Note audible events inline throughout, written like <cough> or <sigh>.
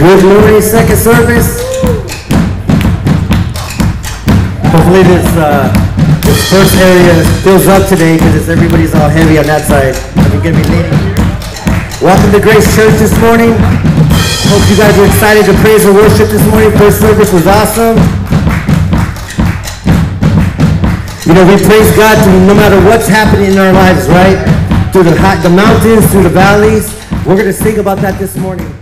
Good morning, second service. Hopefully this, uh, this first area fills up today because everybody's all heavy on that side. we going to be leading Welcome to Grace Church this morning. Hope you guys are excited to praise and worship this morning. First service was awesome. You know, we praise God through no matter what's happening in our lives, right? Through the, hot, the mountains, through the valleys. We're going to sing about that this morning.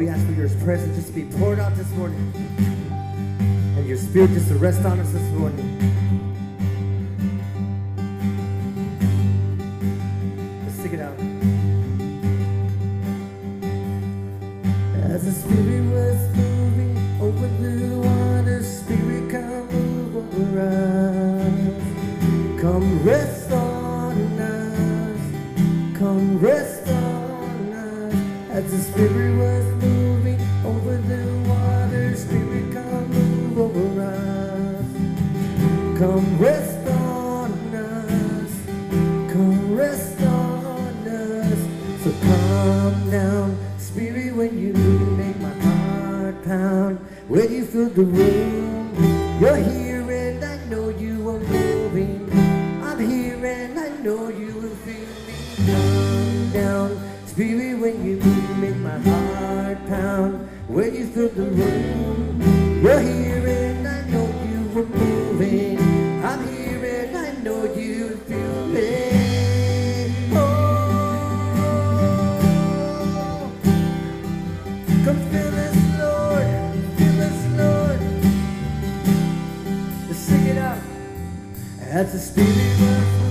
we ask for your presence just to be poured out this morning. And your spirit just to rest on us As the Spirit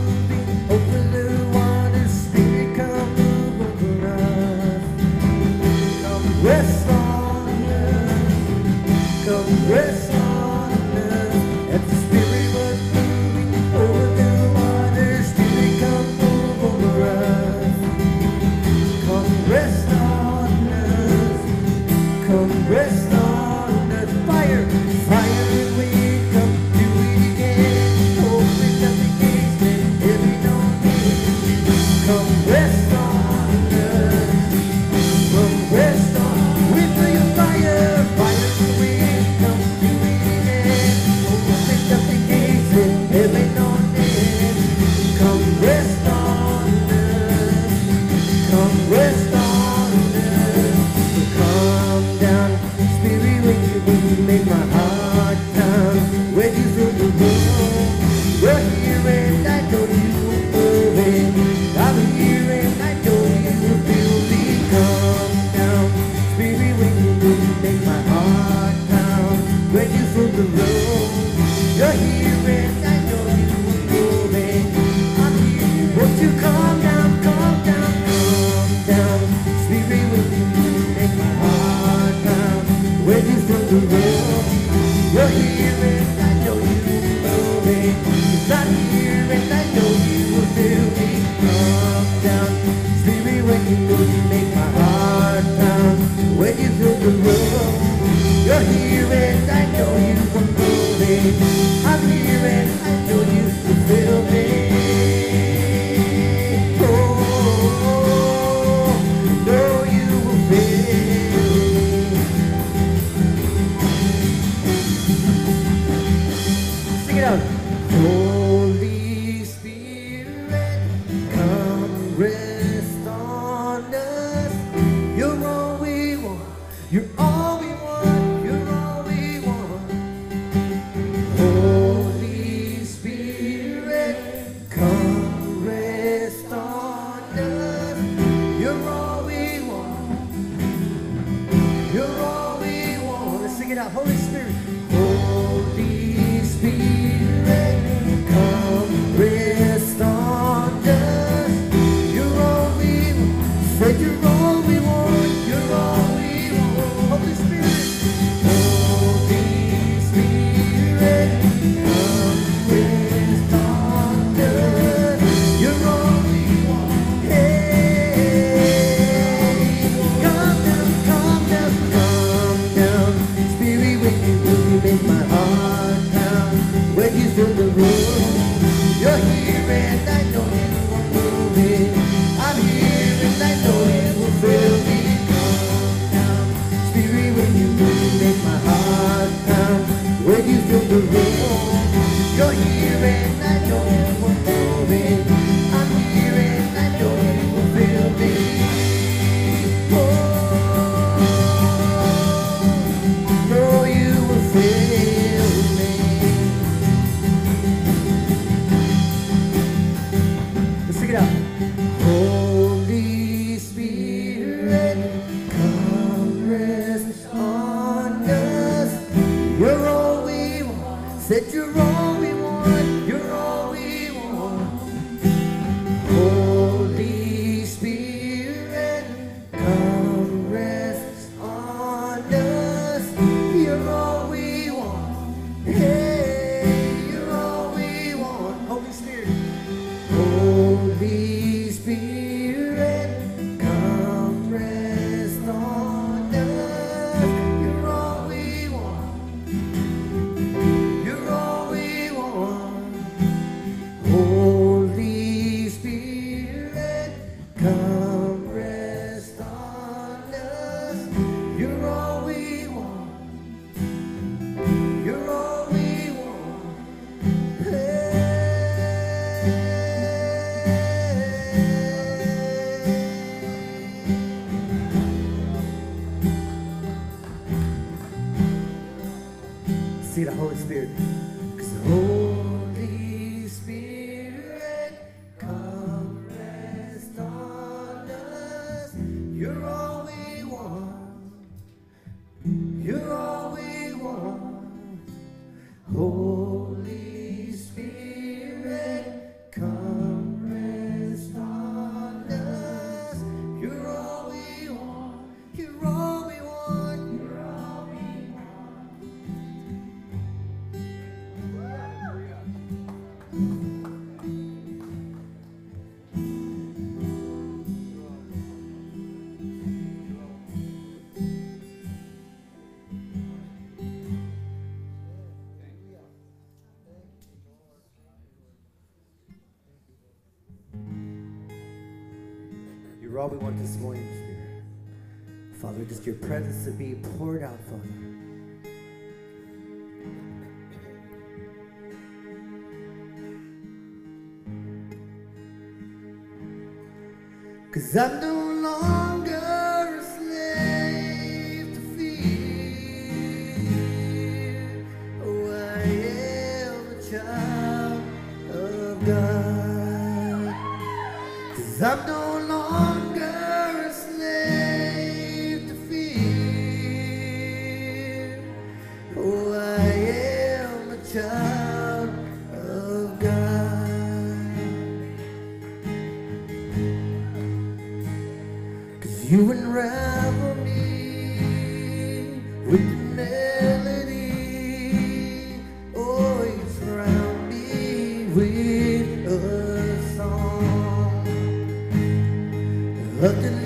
you fill the room, you're here want this morning, Father. Father, just your presence to be poured out, Father. with a song. A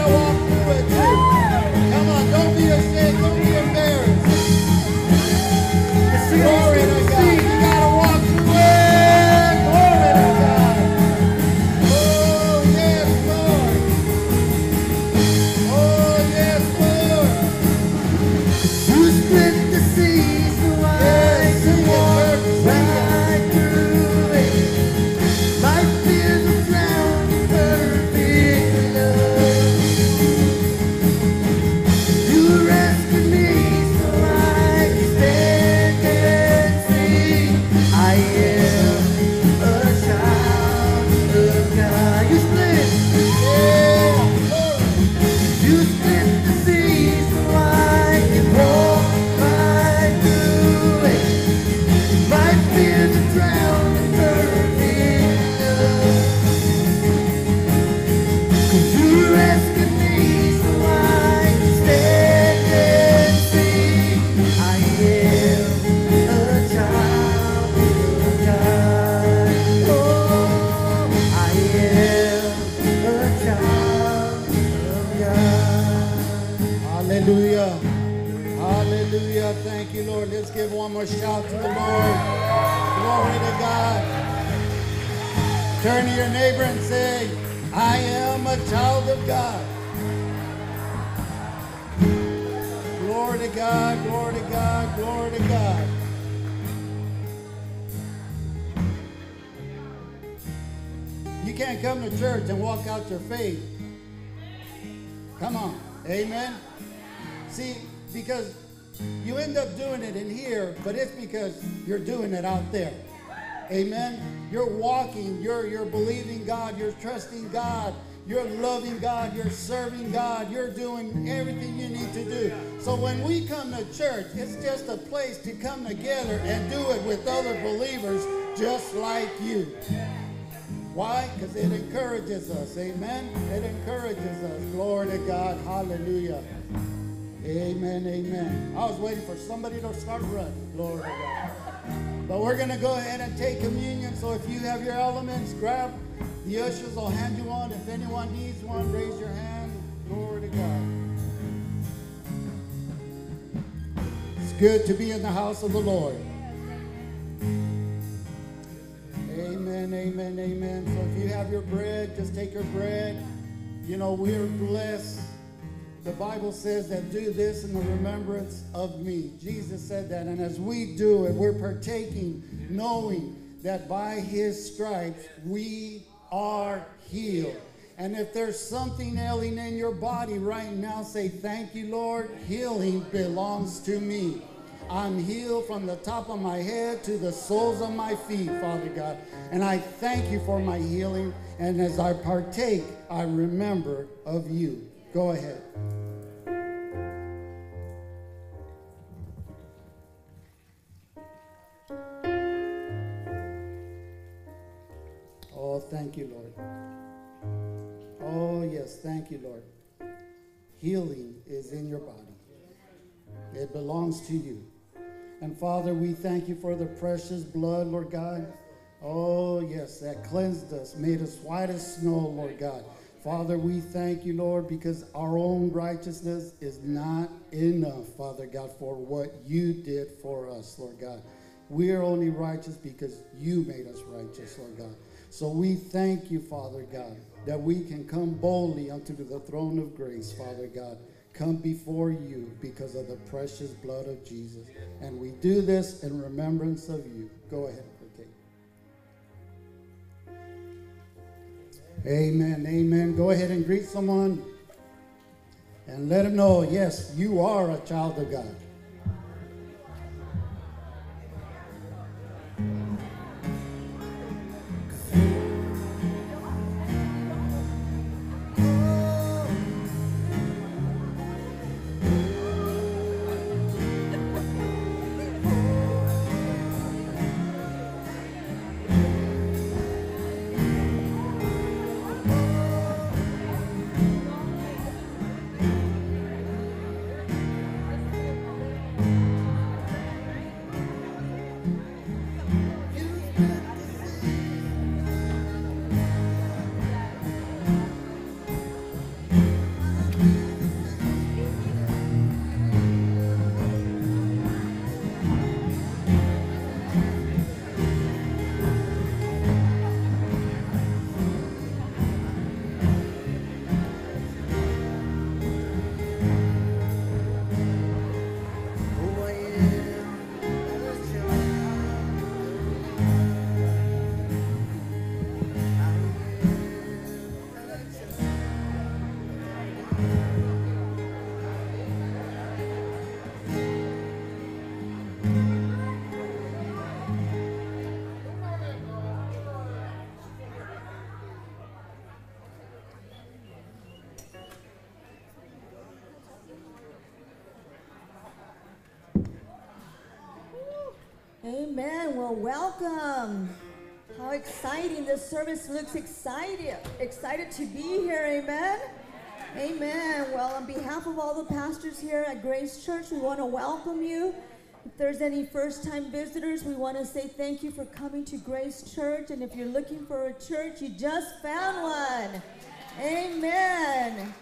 gotta walk when we come to church, it's just a place to come together and do it with other believers just like you. Why? Because it encourages us. Amen. It encourages us. Glory to God. Hallelujah. Amen. Amen. I was waiting for somebody to start running. Glory to God. But we're going to go ahead and take communion. So if you have your elements, grab. The ushers will hand you one. If anyone needs one, raise your hand. Glory to God. Good to be in the house of the Lord. Amen, amen, amen. So if you have your bread, just take your bread. You know, we're blessed. The Bible says that do this in the remembrance of me. Jesus said that. And as we do it, we're partaking, knowing that by his stripes we are healed. And if there's something ailing in your body right now, say, Thank you, Lord. Healing belongs to me. I'm healed from the top of my head to the soles of my feet, Father God. And I thank you for my healing. And as I partake, I remember of you. Go ahead. Oh, thank you, Lord. Oh, yes, thank you, Lord. Healing is in your body, it belongs to you. And Father, we thank you for the precious blood, Lord God. Oh, yes, that cleansed us, made us white as snow, Lord God. Father, we thank you, Lord, because our own righteousness is not enough, Father God, for what you did for us, Lord God. We are only righteous because you made us righteous, Lord God. So we thank you, Father God, that we can come boldly unto the throne of grace, Father God. Come before you because of the precious blood of Jesus. And we do this in remembrance of you. Go ahead, okay. Amen, amen. Go ahead and greet someone and let them know, yes, you are a child of God. Welcome. How exciting. This service looks excited. Excited to be here. Amen. Amen. Well, on behalf of all the pastors here at Grace Church, we want to welcome you. If there's any first time visitors, we want to say thank you for coming to Grace Church. And if you're looking for a church, you just found one. Amen.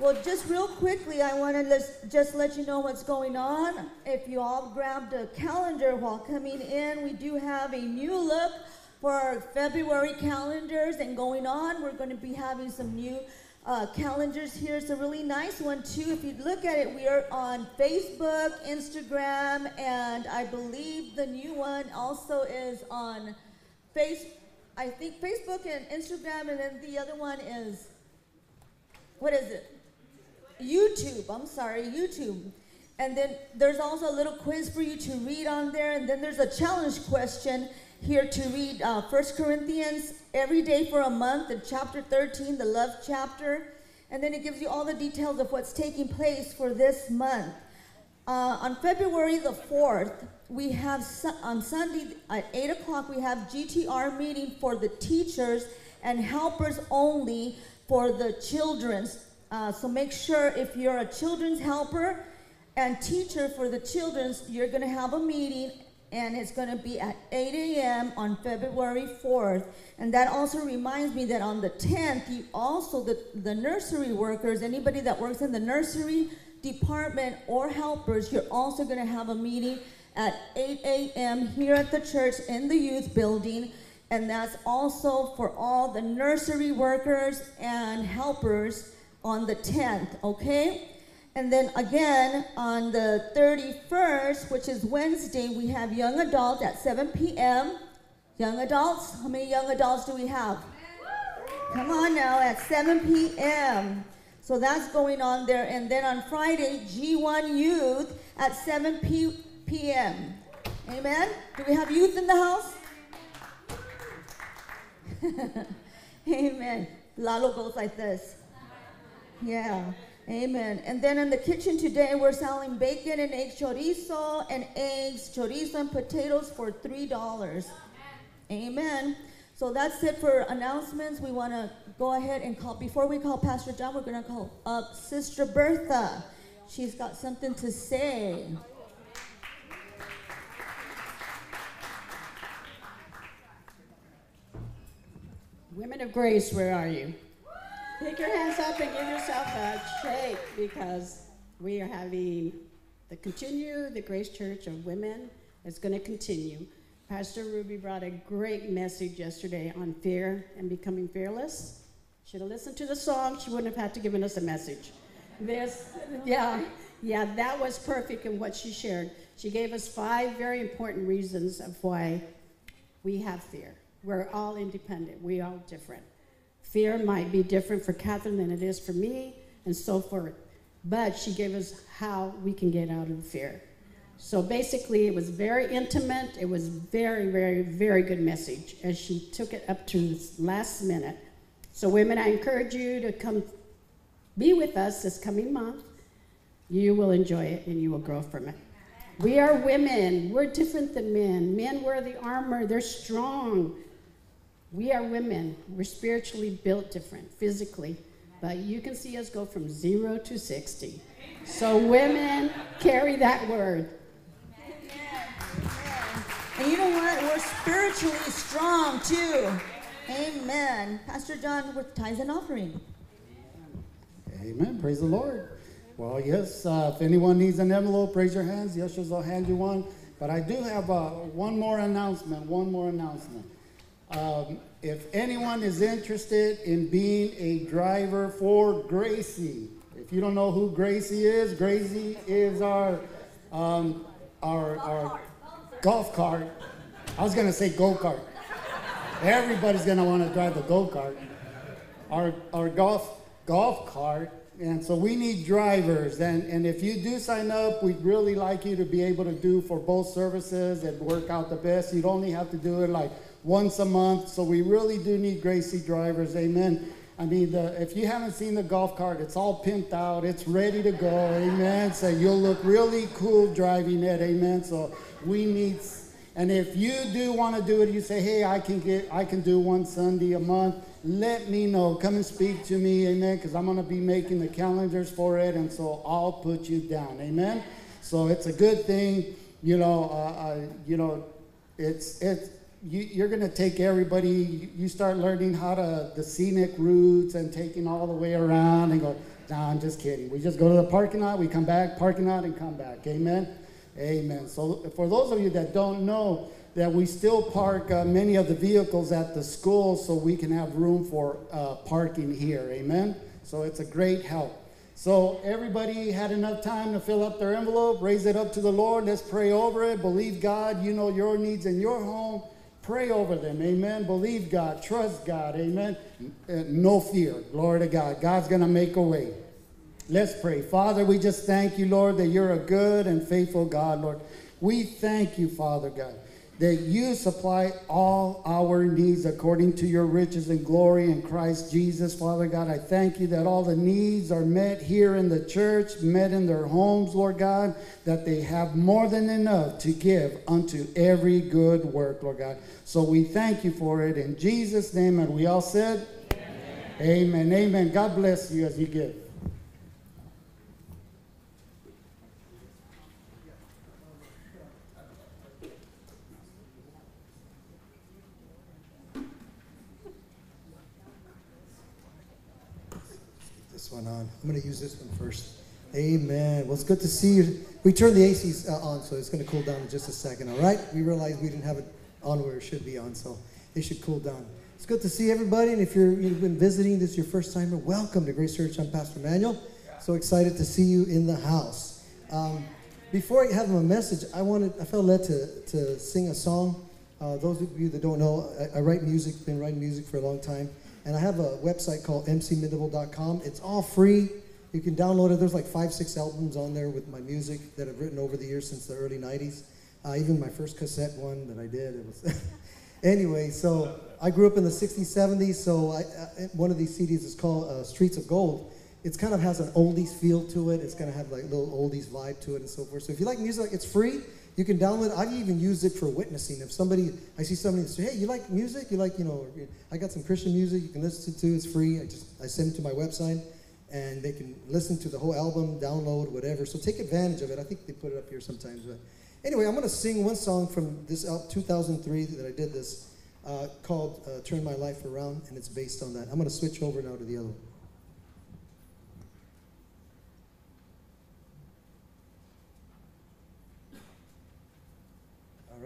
Well, just real quickly, I want to just let you know what's going on. If you all grabbed a calendar while coming in, we do have a new look for our February calendars and going on. We're going to be having some new uh, calendars here. It's a really nice one, too. If you look at it, we are on Facebook, Instagram, and I believe the new one also is on face. I think Facebook and Instagram, and then the other one is what is it? YouTube. I'm sorry, YouTube. And then there's also a little quiz for you to read on there. And then there's a challenge question here to read uh, 1 Corinthians every day for a month in chapter 13, the love chapter. And then it gives you all the details of what's taking place for this month. Uh, on February the 4th, we have su- on Sunday at 8 o'clock, we have GTR meeting for the teachers and helpers only for the children's. Uh, so make sure if you're a children's helper and teacher for the children's, you're going to have a meeting and it's going to be at 8 a.m. on February 4th. And that also reminds me that on the 10th, you also, the, the nursery workers, anybody that works in the nursery department or helpers, you're also going to have a meeting at 8 a.m. here at the church in the youth building. And that's also for all the nursery workers and helpers on the 10th, okay? And then again, on the 31st, which is Wednesday, we have young adults at 7 p.m. Young adults, how many young adults do we have? Come on now, at 7 p.m. So that's going on there. And then on Friday, G1 Youth at 7 p- p.m. Amen? Do we have youth in the house? <laughs> Amen. Lalo goes like this. Yeah. Amen. And then in the kitchen today, we're selling bacon and egg chorizo and eggs, chorizo and potatoes for $3. Amen. So that's it for announcements. We want to go ahead and call, before we call Pastor John, we're going to call up Sister Bertha. She's got something to say. Women of Grace, where are you? Pick your hands up and give yourself a shake because we are having the continue the Grace Church of Women. It's going to continue. Pastor Ruby brought a great message yesterday on fear and becoming fearless. Should have listened to the song. She wouldn't have had to given us a message. This, yeah, yeah, that was perfect in what she shared. She gave us five very important reasons of why we have fear. We're all independent. We're all different. Fear might be different for Catherine than it is for me, and so forth. But she gave us how we can get out of fear. So basically, it was very intimate. It was very, very, very good message as she took it up to this last minute. So, women, I encourage you to come be with us this coming month. You will enjoy it and you will grow from it. We are women. We're different than men. Men wear the armor, they're strong. We are women. We're spiritually built different, physically. But you can see us go from zero to 60. So, women, carry that word. And you know what? We're spiritually strong too. Amen. Pastor John with tithes and offering. Amen. Praise the Lord. Well, yes, uh, if anyone needs an envelope, raise your hands. The ushers will hand you one. But I do have uh, one more announcement. One more announcement. Um, if anyone is interested in being a driver for Gracie, if you don't know who Gracie is, Gracie is our um, our, our golf cart. I was gonna say go kart. Everybody's gonna want to drive the go kart. Our our golf golf cart, and so we need drivers. And and if you do sign up, we'd really like you to be able to do for both services and work out the best. You'd only have to do it like once a month. So we really do need Gracie drivers. Amen. I mean, the, if you haven't seen the golf cart, it's all pimped out. It's ready to go. Amen. So you'll look really cool driving it. Amen. So we need, and if you do want to do it, you say, hey, I can get, I can do one Sunday a month. Let me know. Come and speak to me. Amen. Because I'm going to be making the calendars for it. And so I'll put you down. Amen. So it's a good thing. You know, uh, uh, you know, it's, it's, you, are going to take everybody, you start learning how to, the scenic routes and taking all the way around and go, nah, I'm just kidding. We just go to the parking lot, we come back, parking lot, and come back. Amen? Amen. So for those of you that don't know, that we still park uh, many of the vehicles at the school so we can have room for uh, parking here. Amen? So it's a great help. So everybody had enough time to fill up their envelope, raise it up to the Lord. Let's pray over it. Believe God. You know your needs in your home. Pray over them. Amen. Believe God. Trust God. Amen. Uh, no fear. Glory to God. God's going to make a way. Let's pray. Father, we just thank you, Lord, that you're a good and faithful God, Lord. We thank you, Father God that you supply all our needs according to your riches and glory in Christ Jesus. Father God, I thank you that all the needs are met here in the church, met in their homes, Lord God, that they have more than enough to give unto every good work, Lord God. So we thank you for it in Jesus' name. And we all said, Amen. Amen. Amen. God bless you as you give. one on. I'm going to use this one first. Amen. Well, it's good to see you. We turned the ACs uh, on, so it's going to cool down in just a second, all right? We realized we didn't have it on where it should be on, so it should cool down. It's good to see everybody, and if you're, you've been visiting, this is your first time, welcome to Grace Church. I'm Pastor Manuel. So excited to see you in the house. Um, before I have a message, I wanted, I felt led to, to sing a song. Uh, those of you that don't know, I, I write music, been writing music for a long time. And I have a website called mcmendivil.com. It's all free. You can download it. There's like five, six albums on there with my music that I've written over the years since the early 90s. Uh, even my first cassette one that I did. It was <laughs> anyway, so I grew up in the 60s, 70s. So I, uh, one of these CDs is called uh, Streets of Gold. It kind of has an oldies feel to it. It's going to have like a little oldies vibe to it and so forth. So if you like music, it's free. You can download. I've even use it for witnessing. If somebody, I see somebody say, "Hey, you like music? You like, you know, I got some Christian music you can listen to. It's free. I just I send it to my website, and they can listen to the whole album, download whatever. So take advantage of it. I think they put it up here sometimes. But anyway, I'm gonna sing one song from this album, 2003 that I did this uh, called uh, "Turn My Life Around," and it's based on that. I'm gonna switch over now to the other one.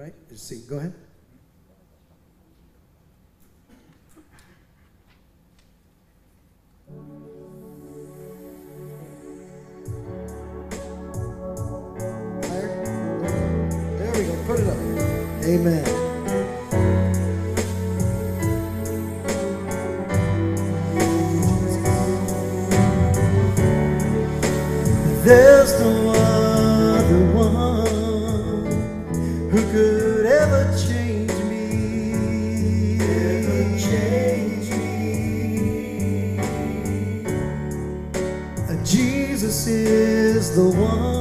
Right, let's see. Go ahead. There we go. Put it up. Amen. There's no other could ever change me. Ever change me. And Jesus is the one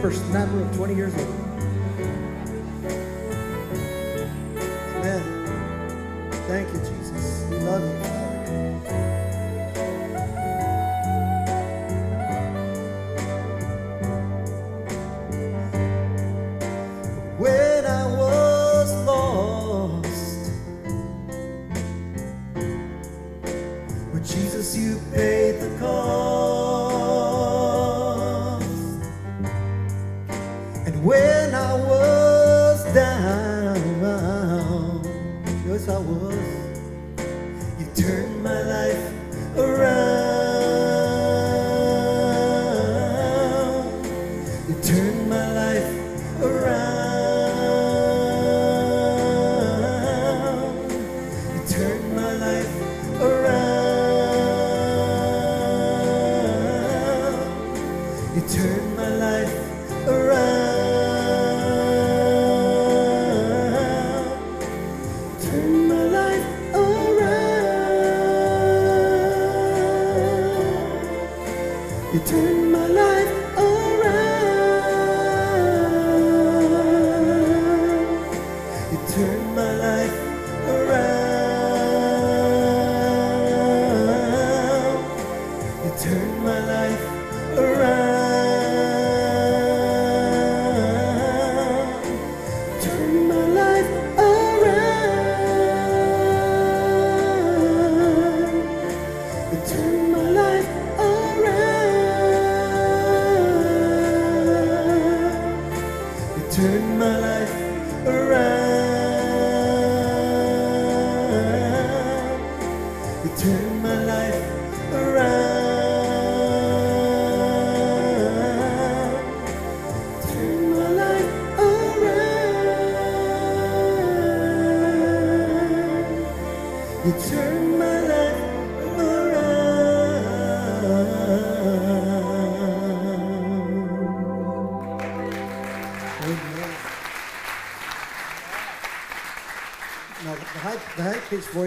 Young whippersnapper of 20 years old. Amen. Thank you, Jesus. We love you. When I was lost, but Jesus, you paid the cost.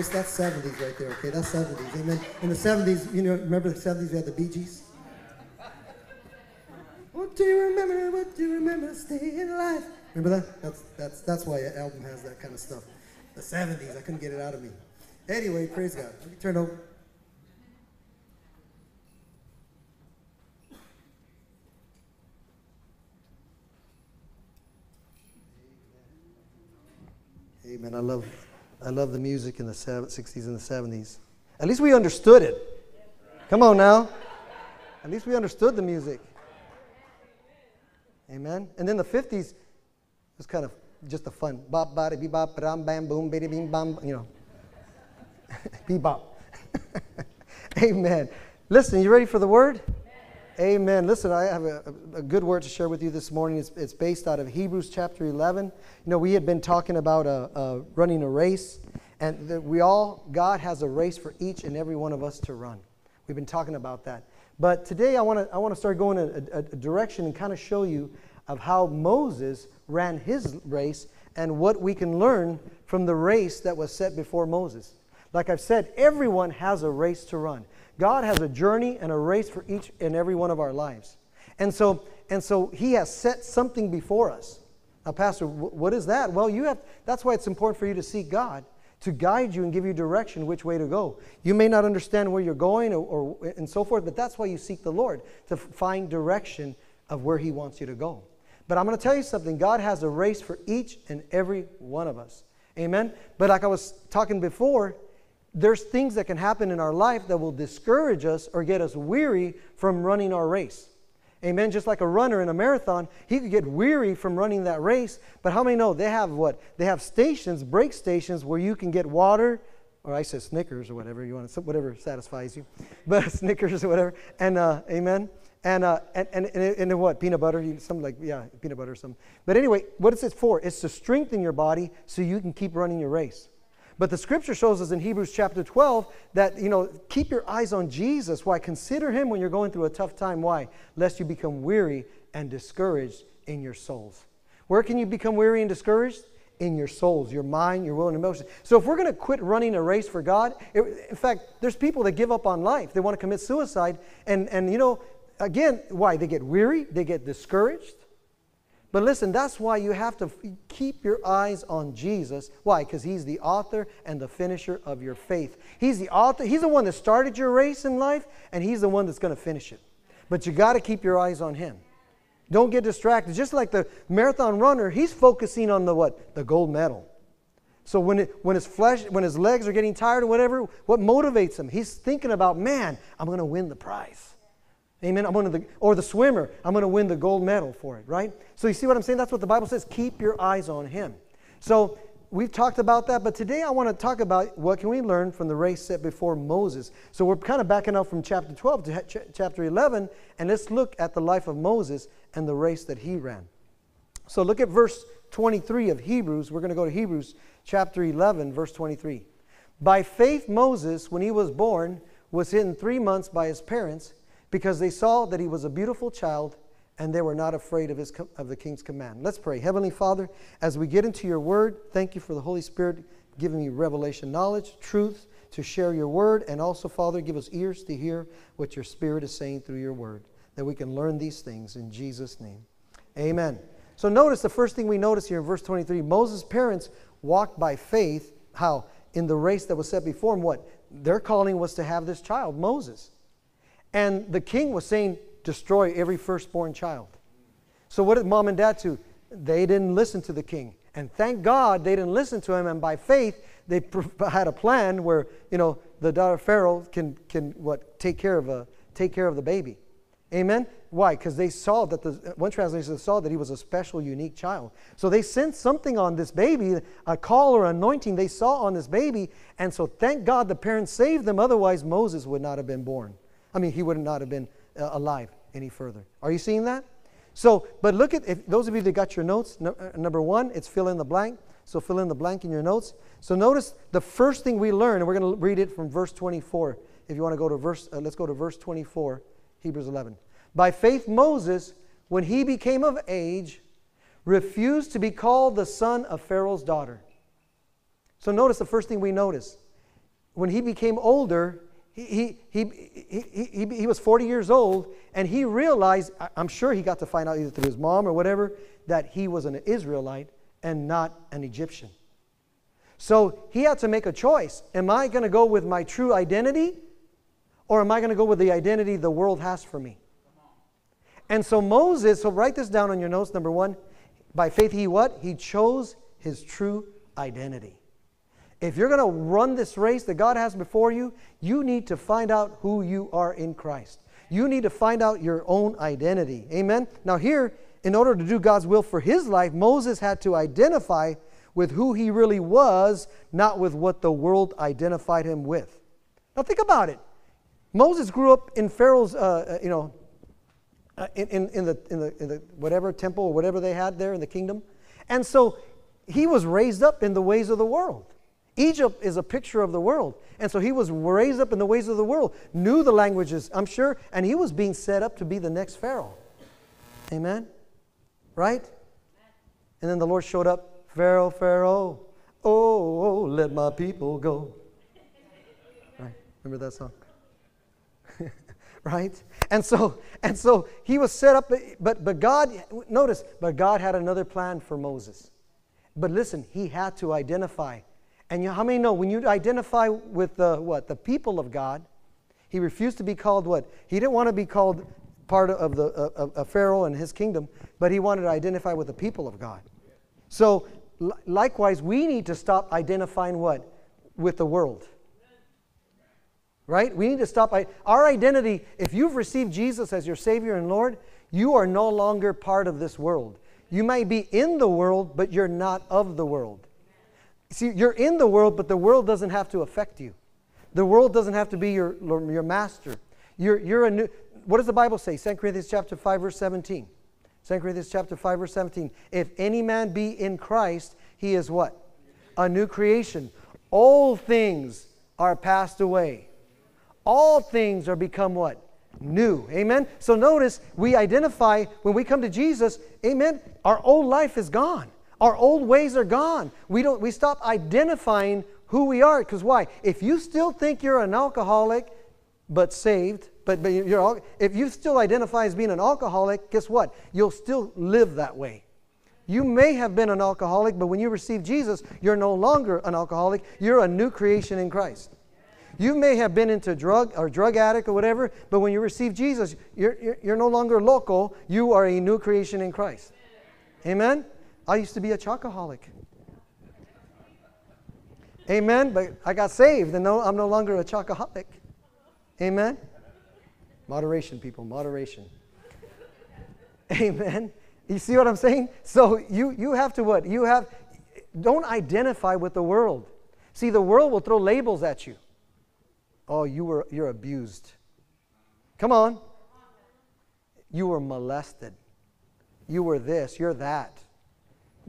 Voice, that's 70s right there, okay? That's 70s. Amen. In the 70s, you know, remember the 70s, we had the Bee Gees? What do you remember? What do you remember? Staying alive. Remember that? That's, that's, that's why your album has that kind of stuff. The 70s, I couldn't get it out of me. Anyway, praise God. Let me turn over. Amen. I love, I love the music in the 60s and the 70s. At least we understood it. Come on now. At least we understood the music. Amen. And then the 50s was kind of just a fun bop, bada, bee, bop, bam, bam, boom, bitty, bing, bam, you know. <laughs> Bebop. <laughs> Amen. Listen, you ready for the word? Amen. Listen, I have a, a, good word to share with you this morning. It's, it's, based out of Hebrews chapter 11. You know, we had been talking about running a race, and that we all, God has a race for each and every one of us to run. We've been talking about that. But today I want to I wanna start going a, a, a direction and kind of show you of how Moses ran his race and what we can learn from the race that was set before Moses. Like I've said, everyone has a race to run. God has a journey and a race for each and every one of our lives. And so, and so he has set something before us. Now, Pastor, what is that? Well, you have that's why it's important for you to seek God to guide you and give you direction which way to go. You may not understand where you're going or, or and so forth, but that's why you seek the Lord to find direction of where he wants you to go. But I'm going to tell you something God has a race for each and every one of us. Amen. But like I was talking before, there's things that can happen in our life that will discourage us or get us weary from running our race. Amen. Just like a runner in a marathon, he could get weary from running that race. But how many know they have what? They have stations, break stations, where you can get water, or I said Snickers or whatever you want, to, whatever satisfies you, <laughs> but <laughs> Snickers or whatever. And uh, amen. And, uh, and, and, and, and what? Peanut butter? Something like, yeah, peanut butter or something. But anyway, what is it for? It's to strengthen your body so you can keep running your race. But the scripture shows us in Hebrews chapter 12 that, you know, keep your eyes on Jesus. Why? Consider him when you're going through a tough time. Why? Lest you become weary and discouraged in your souls. Where can you become weary and discouraged? In your souls, your mind, your will, and emotions. So if we're going to quit running a race for God, it, in fact, there's people that give up on life. They want to commit suicide. And, and you know, again, why? They get weary, they get discouraged. But listen, that's why you have to keep your eyes on Jesus. Why? Because He's the author and the finisher of your faith. He's the author, He's the one that started your race in life, and He's the one that's going to finish it. But you got to keep your eyes on Him. Don't get distracted. Just like the marathon runner, he's focusing on the what? The gold medal. So when, it, when his flesh, when his legs are getting tired or whatever, what motivates him? He's thinking about, man, I'm going to win the prize. Amen. I'm going to the, or the swimmer, I'm going to win the gold medal for it, right? So you see what I'm saying? That's what the Bible says. Keep your eyes on him. So we've talked about that, but today I want to talk about what can we learn from the race set before Moses. So we're kind of backing up from chapter 12 to ch- chapter 11, and let's look at the life of Moses and the race that he ran. So look at verse 23 of Hebrews. We're going to go to Hebrews chapter 11, verse 23. By faith, Moses, when he was born, was hidden three months by his parents because they saw that he was a beautiful child and they were not afraid of, his, of the king's command. Let's pray. Heavenly Father, as we get into your word, thank you for the Holy Spirit giving me revelation knowledge, truth to share your word, and also, Father, give us ears to hear what your Spirit is saying through your word, that we can learn these things in Jesus' name. Amen. So notice the first thing we notice here in verse 23 Moses' parents walked by faith. How? In the race that was set before them, what? Their calling was to have this child, Moses. And the king was saying, destroy every firstborn child. So what did mom and dad do? They didn't listen to the king. And thank God they didn't listen to him. And by faith, they <laughs> had a plan where, you know, the daughter of Pharaoh can, can what, take care of, a, take care of the baby. Amen? Why? Because they saw that the, one translation saw that he was a special, unique child. So they sent something on this baby, a call or anointing they saw on this baby. And so thank God the parents saved them. Otherwise, Moses would not have been born. I mean, he would not have been uh, alive any further. Are you seeing that? So, but look at if those of you that got your notes. No, uh, number one, it's fill in the blank. So fill in the blank in your notes. So notice the first thing we learn, and we're going to read it from verse 24. If you want to go to verse, uh, let's go to verse 24, Hebrews 11. By faith, Moses, when he became of age, refused to be called the son of Pharaoh's daughter. So notice the first thing we notice. When he became older, he, he, he, he, he, was 40 years old and he realized, I'm sure he got to find out either through his mom or whatever, that he was an Israelite and not an Egyptian. So he had to make a choice. Am I going to go with my true identity or am I going to go with the identity the world has for me? And so Moses, so write this down on your notes. Number one, by faith he what? He chose his true identity. If you're going to run this race that God has before you, you need to find out who you are in Christ. You need to find out your own identity. Amen? Now, here, in order to do God's will for his life, Moses had to identify with who he really was, not with what the world identified him with. Now, think about it. Moses grew up in Pharaoh's, uh, uh you know, uh, in, in, in, the, in, the, in the whatever temple or whatever they had there in the kingdom. And so he was raised up in the ways of the world. Egypt is a picture of the world. And so he was raised up in the ways of the world, knew the languages, I'm sure, and he was being set up to be the next Pharaoh. Amen? Right? And then the Lord showed up Pharaoh, Pharaoh, oh, oh let my people go. Right? Remember that song? <laughs> right? And so, and so he was set up, but, but God, notice, but God had another plan for Moses. But listen, he had to identify. And you how many know when you identify with the what? The people of God, he refused to be called what? He didn't want to be called part of the uh, of, of Pharaoh and his kingdom, but he wanted to identify with the people of God. So likewise, we need to stop identifying what? With the world right? We need to stop. Our identity, if you've received Jesus as your Savior and Lord, you are no longer part of this world. You may be in the world, but you're not of the world. See, you're in the world, but the world doesn't have to affect you. The world doesn't have to be your, your master. You're, you're a new, what does the Bible say? 2 Corinthians chapter 5, verse 17. 2 Corinthians chapter 5, verse 17. If any man be in Christ, he is what? A new creation. All things are passed away all things are become what? New. Amen? So notice we identify when we come to Jesus, amen, our old life is gone. Our old ways are gone. We don't we stop identifying who we are because why? If you still think you're an alcoholic but saved, but, but you're if you still identify as being an alcoholic, guess what? You'll still live that way. You may have been an alcoholic, but when you receive Jesus, you're no longer an alcoholic. You're a new creation in Christ. You may have been into drug or drug addict or whatever, but when you receive Jesus, you're, you're, you're no longer local. You are a new creation in Christ. Amen? I used to be a chocoholic. Amen? But I got saved and no, I'm no longer a chocoholic. Amen? Moderation, people, moderation. <laughs> Amen? You see what I'm saying? So you, you have to what? You have, don't identify with the world. See, the world will throw labels at you. Oh, you were you're abused. Come on. You were molested. You were this, you're that.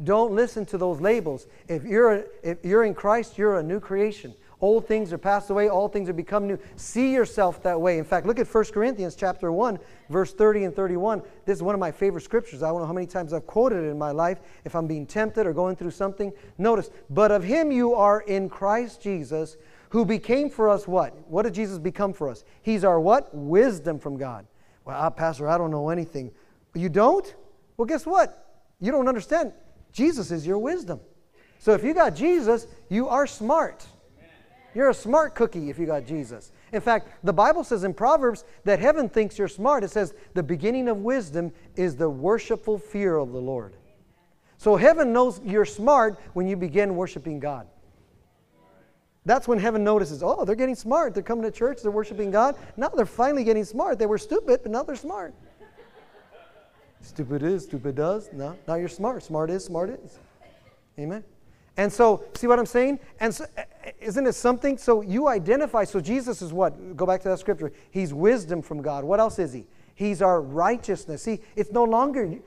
Don't listen to those labels. If you're if you're in Christ, you're a new creation. Old things are passed away, all things are become new. See yourself that way. In fact, look at 1 Corinthians chapter 1, verse 30 and 31. This is one of my favorite scriptures. I don't know how many times I've quoted it in my life if I'm being tempted or going through something. Notice, but of him you are in Christ Jesus who became for us what? What did Jesus become for us? He's our what? Wisdom from God. Well, uh, Pastor, I don't know anything. You don't? Well, guess what? You don't understand. Jesus is your wisdom. So if you got Jesus, you are smart. You're a smart cookie if you got Jesus. In fact, the Bible says in Proverbs that heaven thinks you're smart. It says the beginning of wisdom is the worshipful fear of the Lord. So heaven knows you're smart when you begin worshiping God. That's when heaven notices, oh, they're getting smart. They're coming to church, they're worshiping God. Now they're finally getting smart. They were stupid, but now they're smart. Stupid is, stupid does. No, now you're smart. Smart is, smart is. Amen. And so, see what I'm saying? And so, eh, eh, isn't it something? So you identify. So Jesus is what? Go back to that scripture. He's wisdom from God. What else is he? He's our righteousness. See, it's no longer,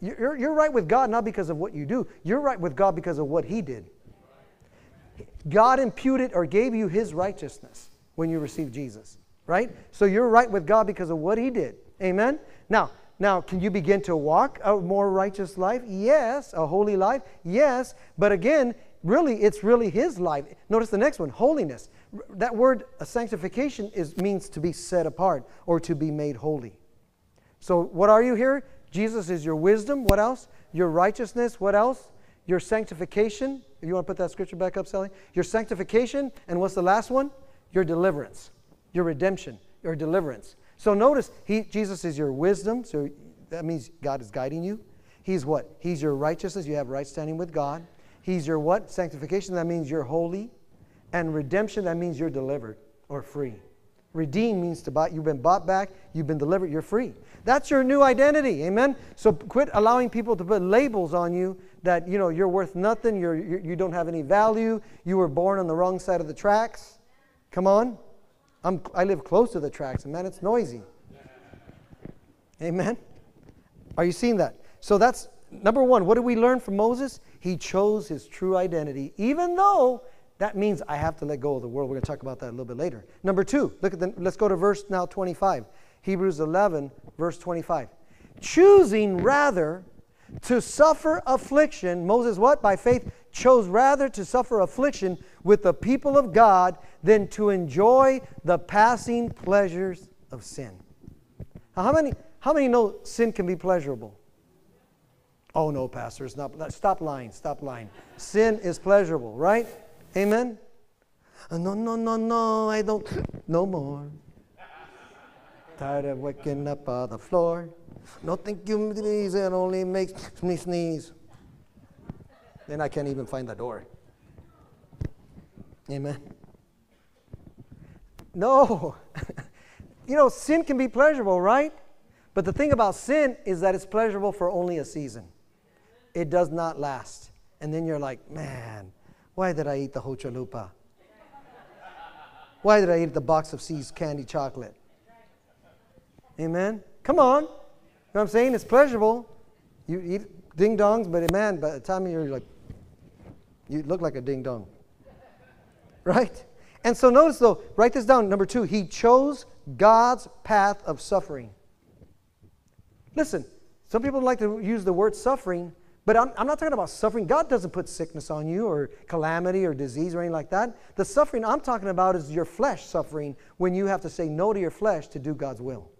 you're, you're right with God not because of what you do. You're right with God because of what he did. God imputed or gave you his righteousness when you received Jesus, right? So you're right with God because of what he did. Amen? Now, now, can you begin to walk a more righteous life? Yes. A holy life? Yes. But again, really, it's really his life. Notice the next one, holiness. That word uh, sanctification is, means to be set apart or to be made holy. So, what are you here? Jesus is your wisdom. What else? Your righteousness. What else? Your sanctification. If you want to put that scripture back up, Sally. Your sanctification, and what's the last one? Your deliverance, your redemption, your deliverance. So notice, he, Jesus is your wisdom. So that means God is guiding you. He's what? He's your righteousness. You have right standing with God. He's your what? Sanctification. That means you're holy. And redemption, that means you're delivered or free. Redeem means to buy, you've been bought back, you've been delivered, you're free. That's your new identity, amen? So quit allowing people to put labels on you that, you know, you're worth nothing, you're, you're, you don't have any value, you were born on the wrong side of the tracks. Come on. I'm, I live close to the tracks, and man, it's noisy. Amen? Are you seeing that? So that's number one. What did we learn from Moses? He chose his true identity, even though that means I have to let go of the world. We're going to talk about that a little bit later. Number two, look at the, let's go to verse now 25. Hebrews 11, verse 25. Choosing rather to suffer affliction, Moses, what? By faith, chose rather to suffer affliction with the people of God than to enjoy the passing pleasures of sin. Now, how many, how many know sin can be pleasurable? Oh, no, Pastor, it's not. Stop lying, stop lying. Sin is pleasurable, right? Amen? Uh, no, no, no, no, I don't. No more. Tired of waking up on the floor. No, thank you, please. It only makes me sneeze. Then I can't even find the door. Amen. No. <laughs> you know, sin can be pleasurable, right? But the thing about sin is that it's pleasurable for only a season. It does not last. And then you're like, man, why did I eat the hochalupa? Why did I eat the box of See's candy chocolate? Amen? Come on. You know what I'm saying? It's pleasurable. You eat ding dongs, but man, by the time you're like, you look like a ding dong. Right? And so notice though, write this down. Number two, he chose God's path of suffering. Listen, some people like to use the word suffering, but I'm, I'm, not talking about suffering. God doesn't put sickness on you or calamity or disease or anything like that. The suffering I'm talking about is your flesh suffering when you have to say no to your flesh to do God's will.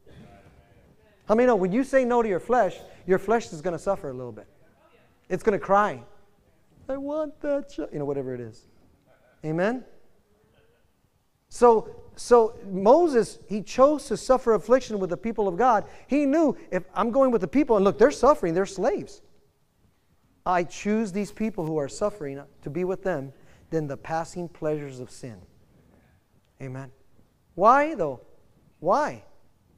How many know when you say no to your flesh, your flesh is going to suffer a little bit? It's going to cry. I want that, you know, whatever it is. Amen? So, so Moses, he chose to suffer affliction with the people of God. He knew if I'm going with the people, and look, they're suffering, they're slaves. I choose these people who are suffering to be with them than the passing pleasures of sin. Amen. Why though? Why?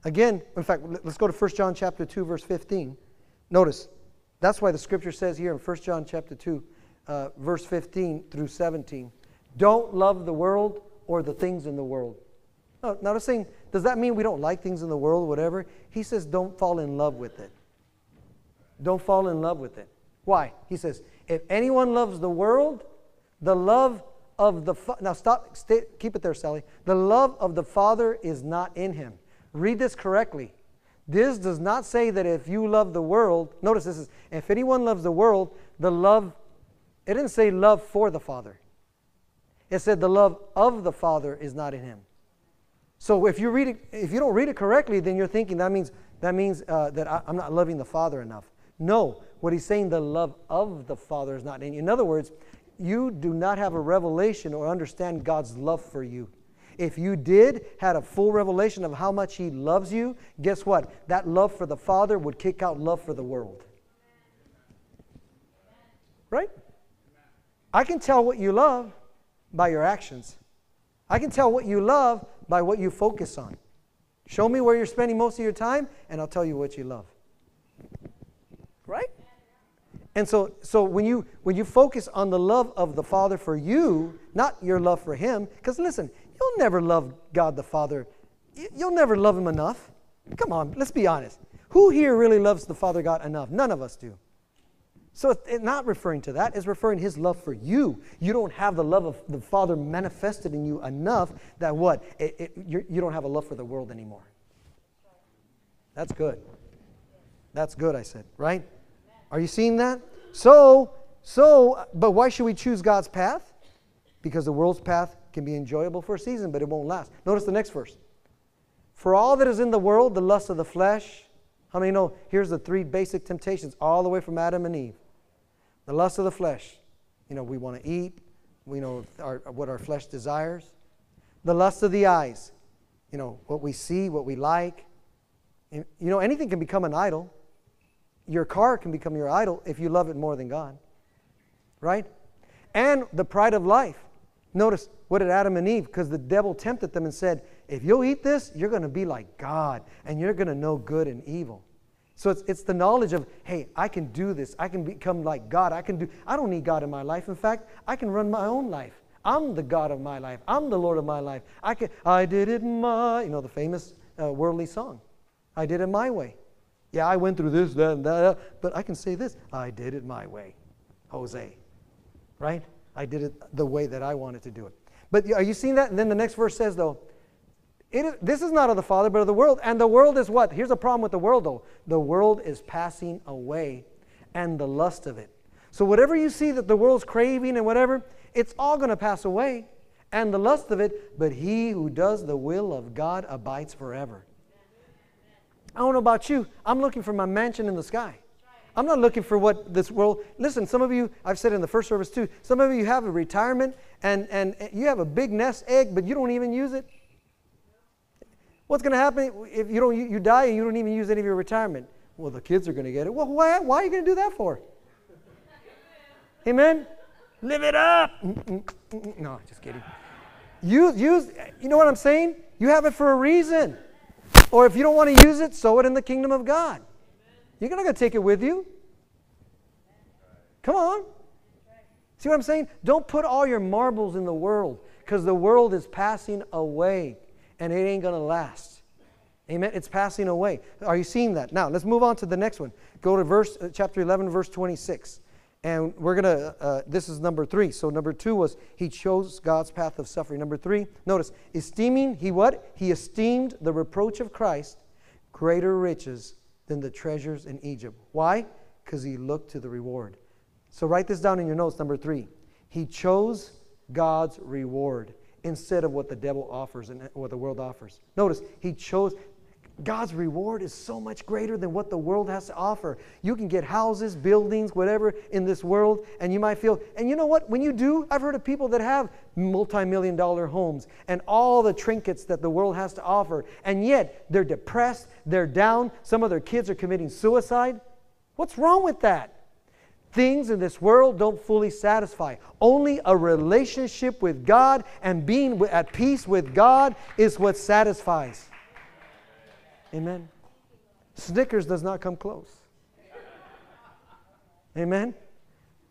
Again, in fact, let's go to 1 John chapter 2 verse 15. Notice, that's why the scripture says here in 1 John chapter 2 uh, verse 15 through 17, don't love the world or the things in the world. No, not saying, does that mean we don't like things in the world, whatever? He says, don't fall in love with it. Don't fall in love with it. Why? He says, if anyone loves the world, the love of the fa- now stop, stay, keep it there, Sally. The love of the Father is not in him. Read this correctly. This does not say that if you love the world, notice this is if anyone loves the world, the love, it didn't say love for the Father. It said the love of the Father is not in him. So if you read it, if you don't read it correctly, then you're thinking that means that means uh, that I, I'm not loving the Father enough. No, what he's saying, the love of the Father is not in you. In other words, you do not have a revelation or understand God's love for you. If you did, had a full revelation of how much He loves you, guess what? That love for the Father would kick out love for the world. Right? I can tell what you love by your actions. I can tell what you love by what you focus on. Show me where you're spending most of your time, and I'll tell you what you love. Right? And so, so when you when you focus on the love of the Father for you, not your love for Him, because listen, you'll never love God the Father. You'll never love Him enough. Come on, let's be honest. Who here really loves the Father God enough? None of us do. So it's not referring to that, it's referring his love for you. You don't have the love of the Father manifested in you enough that what? It, it, you you don't have a love for the world anymore. That's good. That's good, I said, right? Are you seeing that? So, so, but why should we choose God's path? Because the world's path can be enjoyable for a season, but it won't last. Notice the next verse. For all that is in the world, the lust of the flesh. How many know? Here's the three basic temptations, all the way from Adam and Eve the lust of the flesh. You know, we want to eat. We know our, what our flesh desires. The lust of the eyes. You know, what we see, what we like. You know, anything can become an idol. Your car can become your idol if you love it more than God. Right? And the pride of life. Notice what did Adam and Eve? Because the devil tempted them and said, if you'll eat this, you're going to be like God and you're going to know good and evil. So it's, it's the knowledge of, hey, I can do this. I can become like God. I can do, I don't need God in my life. In fact, I can run my own life. I'm the God of my life. I'm the Lord of my life. I can, I did it my, you know, the famous uh, worldly song. I did it my way. Yeah, I went through this, that, and that, but I can say this I did it my way. Jose. Right? I did it the way that I wanted to do it. But are you seeing that? And then the next verse says, though, is, this is not of the Father, but of the world. And the world is what? Here's a problem with the world, though. The world is passing away and the lust of it. So, whatever you see that the world's craving and whatever, it's all going to pass away and the lust of it. But he who does the will of God abides forever. I don't know about you. I'm looking for my mansion in the sky. I'm not looking for what this world. Listen, some of you, I've said in the first service too, some of you have a retirement and, and you have a big nest egg, but you don't even use it. What's going to happen if you, don't, you die and you don't even use any of your retirement? Well, the kids are going to get it. Well, why, why are you going to do that for? Amen? Live it up. No, just kidding. Use, use, you know what I'm saying? You have it for a reason. Or if you don't want to use it, sow it in the kingdom of God. You're not going to take it with you. Come on. See what I'm saying? Don't put all your marbles in the world because the world is passing away and it ain't going to last. Amen. It's passing away. Are you seeing that? Now, let's move on to the next one. Go to verse uh, chapter 11 verse 26. And we're going to uh, this is number 3. So number 2 was he chose God's path of suffering. Number 3, notice, esteeming he what? He esteemed the reproach of Christ greater riches than the treasures in Egypt. Why? Because he looked to the reward. So write this down in your notes, number three. He chose God's reward instead of what the devil offers and what the world offers. Notice, he chose. God's reward is so much greater than what the world has to offer. You can get houses, buildings, whatever in this world, and you might feel, and you know what? When you do, I've heard of people that have multi million dollar homes and all the trinkets that the world has to offer, and yet they're depressed, they're down, some of their kids are committing suicide. What's wrong with that? Things in this world don't fully satisfy. Only a relationship with God and being at peace with God is what satisfies. Amen. Snickers does not come close. Amen.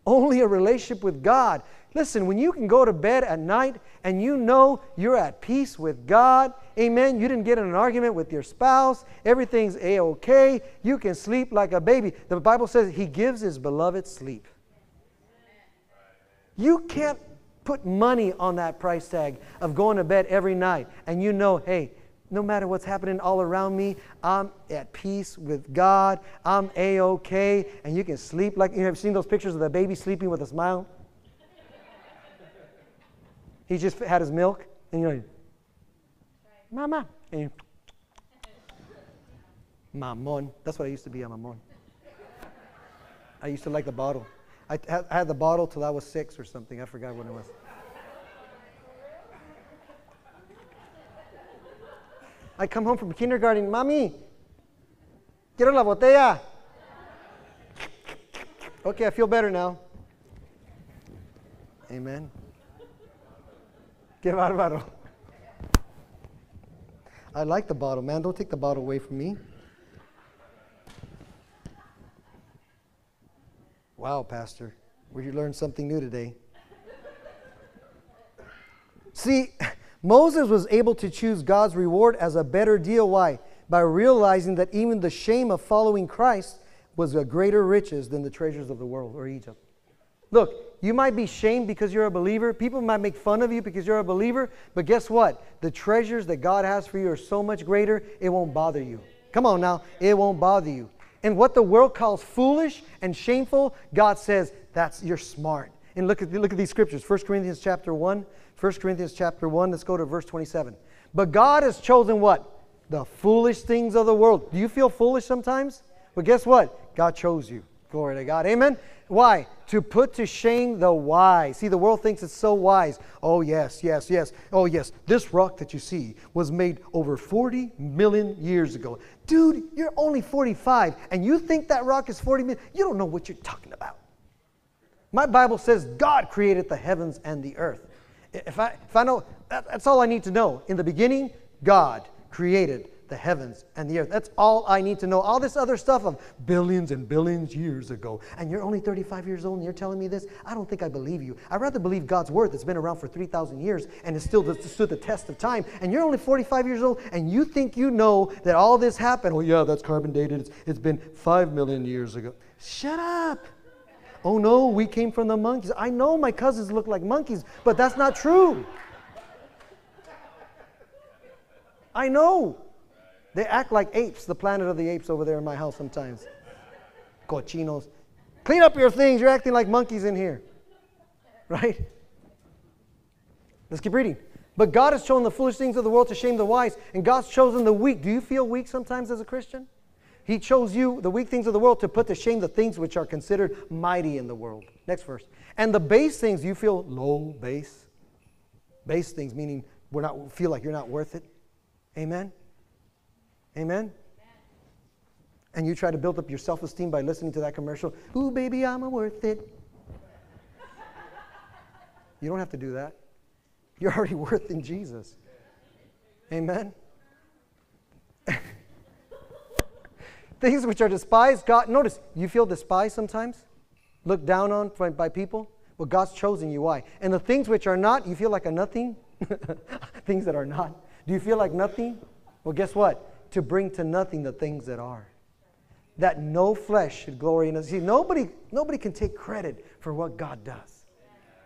Only a relationship with God. Listen, when you can go to bed at night and you know you're at peace with God, amen. You didn't get in an argument with your spouse, everything's a okay. You can sleep like a baby. The Bible says He gives His beloved sleep. You can't put money on that price tag of going to bed every night and you know, hey, no matter what's happening all around me, I'm at peace with God. I'm a okay, and you can sleep like you have seen those pictures of the baby sleeping with a smile. He just had his milk, and you're like, Mama. And you, <laughs> Mamon. That's what I used to be, a mamon. I used to like the bottle. I, I had the bottle till I was six or something. I forgot when it was. I come home from kindergarten, Mami, quiero la botella. Okay, I feel better now. Amen. Qué bárbaro. I like the bottle, man. Don't take the bottle away from me. Wow, Pastor. We learned something new today. See, Moses was able to choose God's reward as a better deal. Why? By realizing that even the shame of following Christ was a greater riches than the treasures of the world or Egypt. Look, you might be shamed because you're a believer. People might make fun of you because you're a believer. But guess what? The treasures that God has for you are so much greater, it won't bother you. Come on now, it won't bother you. And what the world calls foolish and shameful, God says, that's you're smart. And look at, look at these scriptures. 1 Corinthians chapter 1, 1 Corinthians chapter 1, let's go to verse 27. But God has chosen what? The foolish things of the world. Do you feel foolish sometimes? But guess what? God chose you. Glory to God. Amen. Why? To put to shame the wise. See, the world thinks it's so wise. Oh, yes, yes, yes. Oh, yes. This rock that you see was made over 40 million years ago. Dude, you're only 45, and you think that rock is 40 million? You don't know what you're talking about. My Bible says God created the heavens and the earth. If I, if I know, that, that's all I need to know. In the beginning, God created the heavens and the earth. That's all I need to know. All this other stuff of billions and billions years ago, and you're only 35 years old and you're telling me this? I don't think I believe you. I'd rather believe God's word that's been around for 3,000 years and has still stood the test of time. And you're only 45 years old and you think you know that all this happened. Oh, yeah, that's carbon dated. It's, it's been 5 million years ago. Shut up. Oh no, we came from the monkeys. I know my cousins look like monkeys, but that's not true. I know. They act like apes, the planet of the apes over there in my house sometimes. Cochinos. Clean up your things. You're acting like monkeys in here. Right? Let's keep reading. But God has chosen the foolish things of the world to shame the wise, and God's chosen the weak. Do you feel weak sometimes as a Christian? He chose you, the weak things of the world, to put to shame the things which are considered mighty in the world. Next verse. And the base things, you feel low, base? Base things, meaning we're not feel like you're not worth it. Amen? Amen? And you try to build up your self esteem by listening to that commercial. Ooh, baby, I'm worth it. You don't have to do that. You're already worth in Jesus. Amen? <laughs> Things which are despised, God, notice, you feel despised sometimes? Looked down on by, by people? Well, God's chosen you. Why? And the things which are not, you feel like a nothing? <laughs> things that are not. Do you feel like nothing? Well, guess what? To bring to nothing the things that are. That no flesh should glory in us. See, nobody, nobody can take credit for what God does.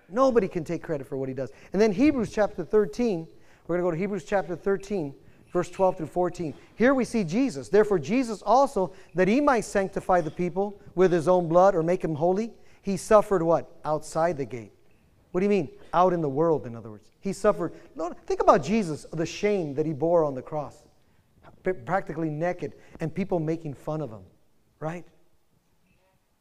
Nobody can take credit for what he does. And then Hebrews chapter 13, we're going to go to Hebrews chapter 13, verse 12 through 14. Here we see Jesus. Therefore, Jesus also, that he might sanctify the people with his own blood or make them holy, he suffered what? Outside the gate. What do you mean? Out in the world, in other words. He suffered. Lord, Think about Jesus, the shame that he bore on the cross practically naked, and people making fun of him, right?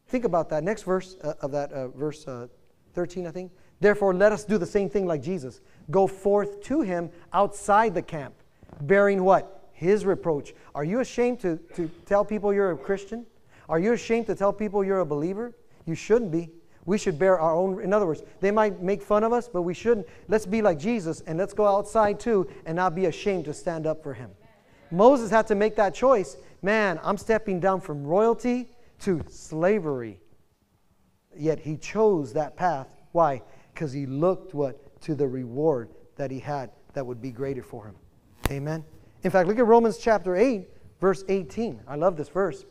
Think about that. Next verse uh, of that, uh, verse uh, 13, I think. Therefore, let us do the same thing like Jesus. Go forth to him outside the camp, bearing what? His reproach. Are you ashamed to, to tell people you're a Christian? Are you ashamed to tell people you're a believer? You shouldn't be. We should bear our own. In other words, they might make fun of us, but we shouldn't. Let's be like Jesus and let's go outside too and not be ashamed to stand up for him. Moses had to make that choice. Man, I'm stepping down from royalty to slavery. Yet he chose that path. Why? Because he looked what to the reward that he had that would be greater for him. Amen. In fact, look at Romans chapter 8, verse 18. I love this verse.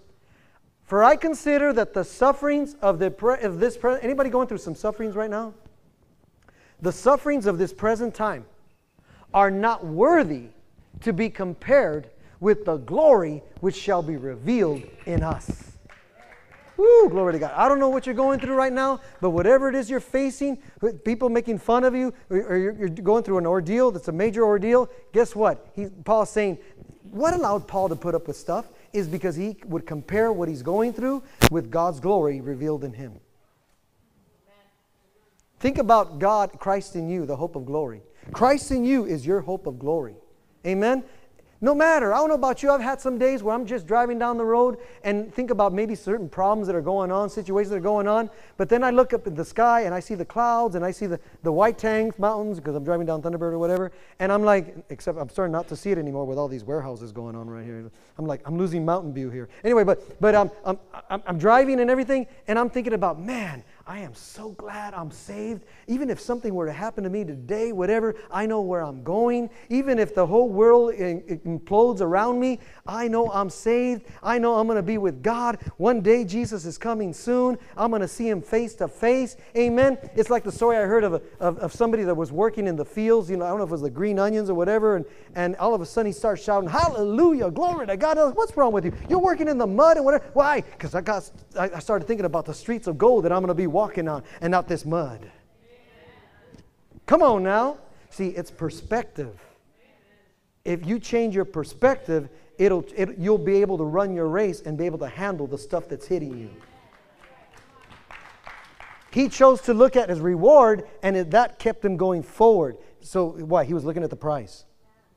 For I consider that the sufferings of, the pre- of this pre- anybody going through some sufferings right now? The sufferings of this present time are not worthy to be compared with the glory which shall be revealed in us. Woo, glory to God. I don't know what you're going through right now, but whatever it is you're facing, people making fun of you, or you're going through an ordeal that's a major ordeal, guess what? He, Paul's saying, what allowed Paul to put up with stuff is because he would compare what he's going through with God's glory revealed in him. Think about God, Christ in you, the hope of glory. Christ in you is your hope of glory. Amen? No matter. I don't know about you. I've had some days where I'm just driving down the road and think about maybe certain problems that are going on, situations that are going on. But then I look up in the sky and I see the clouds and I see the, the White Tanks, mountains, because I'm driving down Thunderbird or whatever. And I'm like, except I'm starting not to see it anymore with all these warehouses going on right here. I'm like, I'm losing mountain view here. Anyway, but, but um, I'm, I'm, I'm driving and everything, and I'm thinking about, man, I am so glad I'm saved. Even if something were to happen to me today, whatever, I know where I'm going. Even if the whole world implodes around me, I know I'm saved. I know I'm going to be with God. One day Jesus is coming soon. I'm going to see him face to face. Amen. It's like the story I heard of, a, of, of, somebody that was working in the fields. You know, I don't know if it was the green onions or whatever. And, and all of a sudden he starts shouting, Hallelujah, glory to God. What's wrong with you? You're working in the mud and whatever. Why? Because I, got, I started thinking about the streets of gold that I'm going to be walking on and not this mud. Come on now. See, it's perspective. If you change your perspective, it'll, it, you'll be able to run your race and be able to handle the stuff that's hitting you. He chose to look at his reward, and it, that kept him going forward. So, why? He was looking at the price.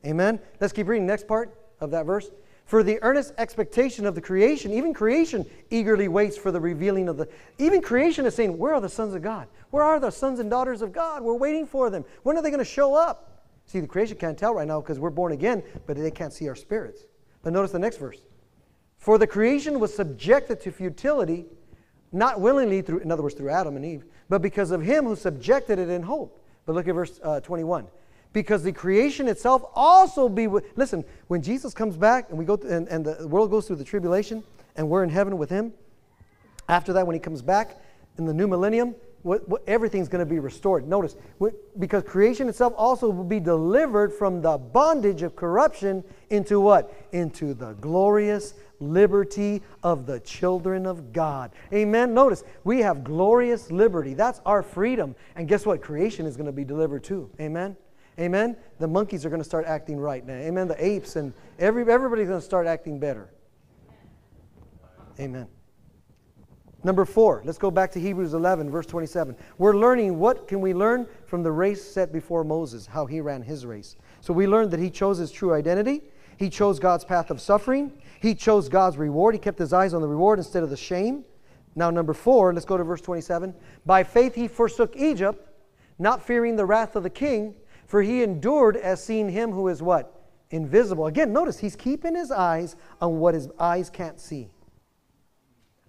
Amen? Let's keep reading. Next part of that verse. For the earnest expectation of the creation, even creation eagerly waits for the revealing of the. Even creation is saying, Where are the sons of God? Where are the sons and daughters of God? We're waiting for them. When are they going to show up? See, the creation can't tell right now because we're born again, but they can't see our spirits. But notice the next verse. For the creation was subjected to futility, not willingly, through, in other words, through Adam and Eve, but because of him who subjected it in hope. But look at verse uh, 21 because the creation itself also be with, listen when jesus comes back and we go th- and, and the world goes through the tribulation and we're in heaven with him after that when he comes back in the new millennium what, what, everything's going to be restored. Notice because creation itself also will be delivered from the bondage of corruption into what? Into the glorious liberty of the children of god. Amen? Notice we have glorious liberty. That's our freedom. And guess what? Creation is going to be delivered too. Amen Amen. The monkeys are going to start acting right now. Amen. The apes and every, everybody's going to start acting better. Amen. Number four, let's go back to Hebrews 11, verse 27. We're learning what can we learn from the race set before Moses, how he ran his race. So we learned that he chose his true identity. He chose God's path of suffering. He chose God's reward. He kept his eyes on the reward instead of the shame. Now, number four, let's go to verse 27. By faith he forsook Egypt, not fearing the wrath of the king, for he endured as seeing him who is what? Invisible. Again, notice he's keeping his eyes on what his eyes can't see.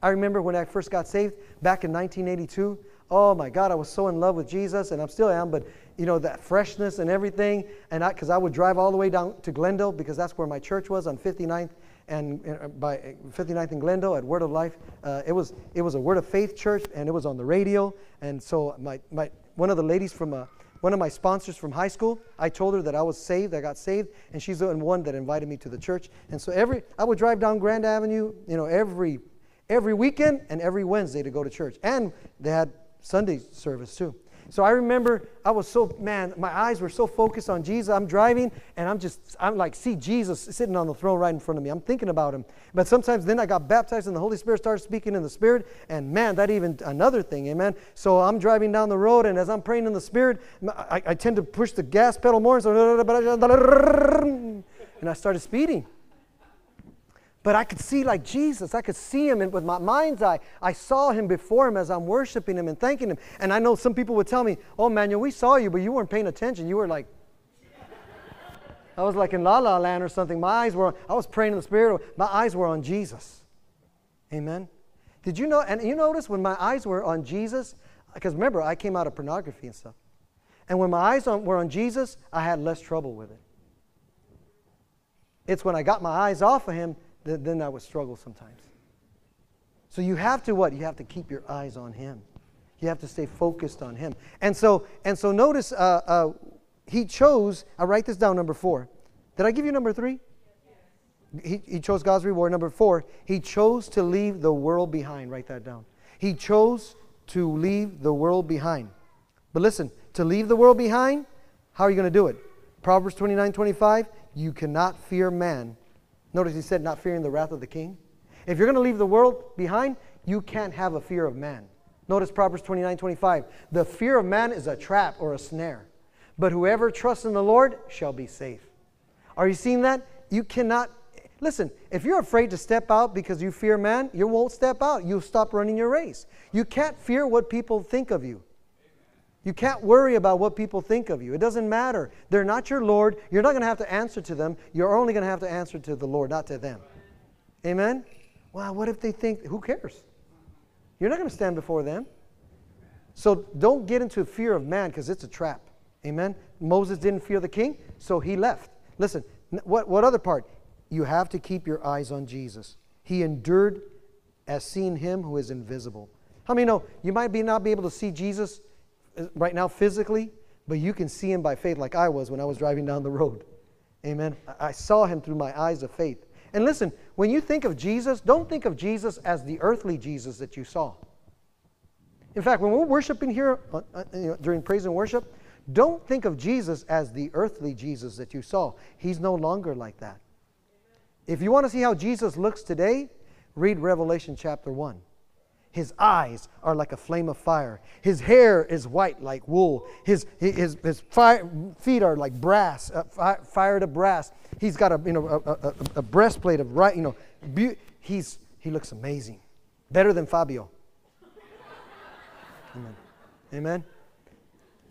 I remember when I first got saved back in 1982. Oh my God, I was so in love with Jesus, and I still am, but you know, that freshness and everything. And I, because I would drive all the way down to Glendale because that's where my church was on 59th and uh, by 59th and Glendale at Word of Life. Uh, it was it was a Word of Faith church, and it was on the radio. And so my my one of the ladies from a one of my sponsors from high school, I told her that I was saved, I got saved, and she's the one that invited me to the church. And so every I would drive down Grand Avenue, you know, every every weekend and every Wednesday to go to church. And they had Sunday service too. So I remember I was so, man, my eyes were so focused on Jesus. I'm driving and I'm just, I'm like, see Jesus sitting on the throne right in front of me. I'm thinking about him. But sometimes then I got baptized and the Holy Spirit started speaking in the Spirit. And man, that even another thing, amen. So I'm driving down the road and as I'm praying in the Spirit, I, I tend to push the gas pedal more. And, so, and I started speeding. But I could see like Jesus. I could see him and with my mind's eye. I saw him before him as I'm worshiping him and thanking him. And I know some people would tell me, Oh, Manuel, we saw you, but you weren't paying attention. You were like, I was like in La La Land or something. My eyes were, on, I was praying in the Spirit. My eyes were on Jesus. Amen. Did you know, and you notice when my eyes were on Jesus, because remember, I came out of pornography and stuff. And when my eyes on, were on Jesus, I had less trouble with it. It's when I got my eyes off of him then, then I would struggle sometimes. So you have to what? You have to keep your eyes on Him. You have to stay focused on Him. And so, and so notice uh, uh, he chose, I write this down, number four. Did I give you number three? He, he chose God's reward. Number four, he chose to leave the world behind. Write that down. He chose to leave the world behind. But listen, to leave the world behind, how are you going to do it? Proverbs 29 25, you cannot fear man Notice he said, not fearing the wrath of the king. If you're going to leave the world behind, you can't have a fear of man. Notice Proverbs 29 25. The fear of man is a trap or a snare, but whoever trusts in the Lord shall be safe. Are you seeing that? You cannot. Listen, if you're afraid to step out because you fear man, you won't step out. You'll stop running your race. You can't fear what people think of you. You can't worry about what people think of you. It doesn't matter. They're not your Lord. You're not going to have to answer to them. You're only going to have to answer to the Lord, not to them. Amen? Well, what if they think, who cares? You're not going to stand before them. So don't get into fear of man because it's a trap. Amen? Moses didn't fear the king, so he left. Listen, what, what other part? You have to keep your eyes on Jesus. He endured as seeing him who is invisible. How many know you might be not be able to see Jesus right now physically, but you can see him by faith like I was when I was driving down the road. Amen. I saw him through my eyes of faith. And listen, when you think of Jesus, don't think of Jesus as the earthly Jesus that you saw. In fact, when we're worshiping here uh, uh, you know, during praise and worship, don't think of Jesus as the earthly Jesus that you saw. He's no longer like that. If you want to see how Jesus looks today, read Revelation chapter 1. His eyes are like a flame of fire. His hair is white like wool. His, his, his fire, feet are like brass, uh, fire to brass. He's got a, you know, a, a, a breastplate of right, you know, be- he's, he looks amazing. Better than Fabio. <laughs> Amen. Amen.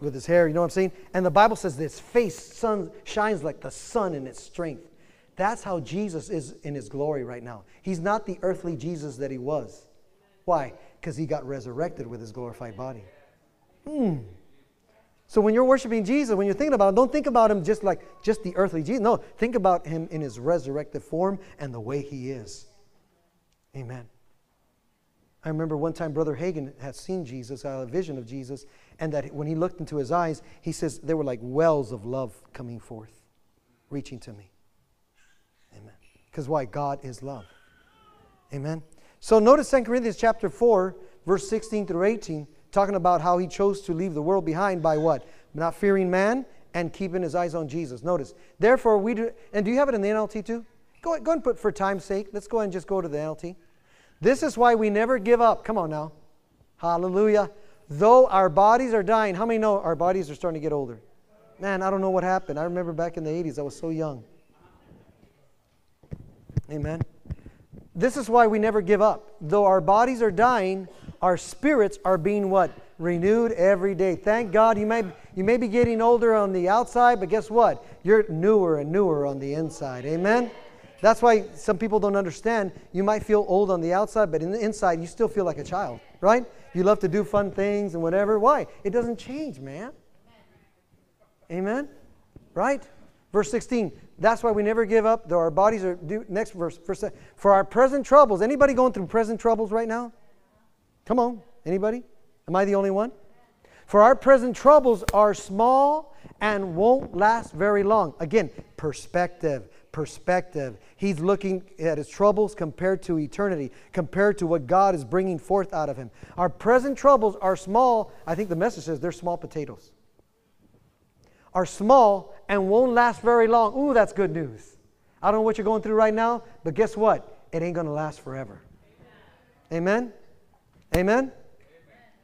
With his hair, you know what I'm saying? And the Bible says this face sun shines like the sun in its strength. That's how Jesus is in his glory right now. He's not the earthly Jesus that he was. Why? Because he got resurrected with his glorified body. Hmm. So when you're worshiping Jesus, when you're thinking about him, don't think about him just like just the earthly Jesus. No, think about him in his resurrected form and the way he is. Amen. I remember one time Brother Hagin had seen Jesus, had a vision of Jesus, and that when he looked into his eyes, he says there were like wells of love coming forth, reaching to me. Amen. Because why? God is love. Amen. So notice 2 Corinthians chapter 4, verse 16 through 18, talking about how he chose to leave the world behind by what? Not fearing man and keeping his eyes on Jesus. Notice, therefore we do, and do you have it in the NLT too? Go, go and put for time's sake. Let's go and just go to the NLT. This is why we never give up. Come on now. Hallelujah. Though our bodies are dying, how many know our bodies are starting to get older? Man, I don't know what happened. I remember back in the 80s, I was so young. Amen. This is why we never give up. Though our bodies are dying, our spirits are being what? Renewed every day. Thank God you may, you may be getting older on the outside, but guess what? You're newer and newer on the inside. Amen? That's why some people don't understand. You might feel old on the outside, but in the inside, you still feel like a child, right? You love to do fun things and whatever. Why? It doesn't change, man. Amen? Right? Verse 16. That's why we never give up, though our bodies are. Do, next verse. First, for our present troubles. Anybody going through present troubles right now? Come on. Anybody? Am I the only one? For our present troubles are small and won't last very long. Again, perspective perspective. He's looking at his troubles compared to eternity, compared to what God is bringing forth out of him. Our present troubles are small. I think the message says they're small potatoes. Are small and won't last very long. Ooh, that's good news. I don't know what you're going through right now, but guess what? It ain't going to last forever. Amen? Amen? Amen?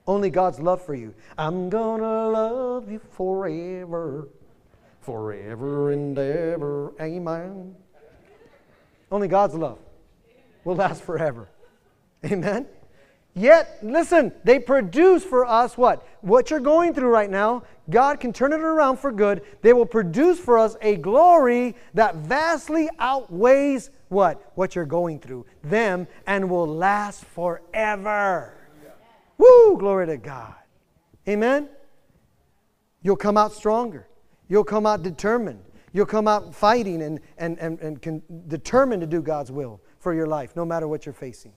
Only God's love for you. I'm going to love you forever forever and ever. Amen. Only God's love will last forever. Amen. Yet, listen, they produce for us what? What you're going through right now, God can turn it around for good. They will produce for us a glory that vastly outweighs what? What you're going through, them, and will last forever. Woo! Glory to God. Amen. You'll come out stronger. You'll come out determined. You'll come out fighting and, and, and, and can, determined to do God's will for your life, no matter what you're facing.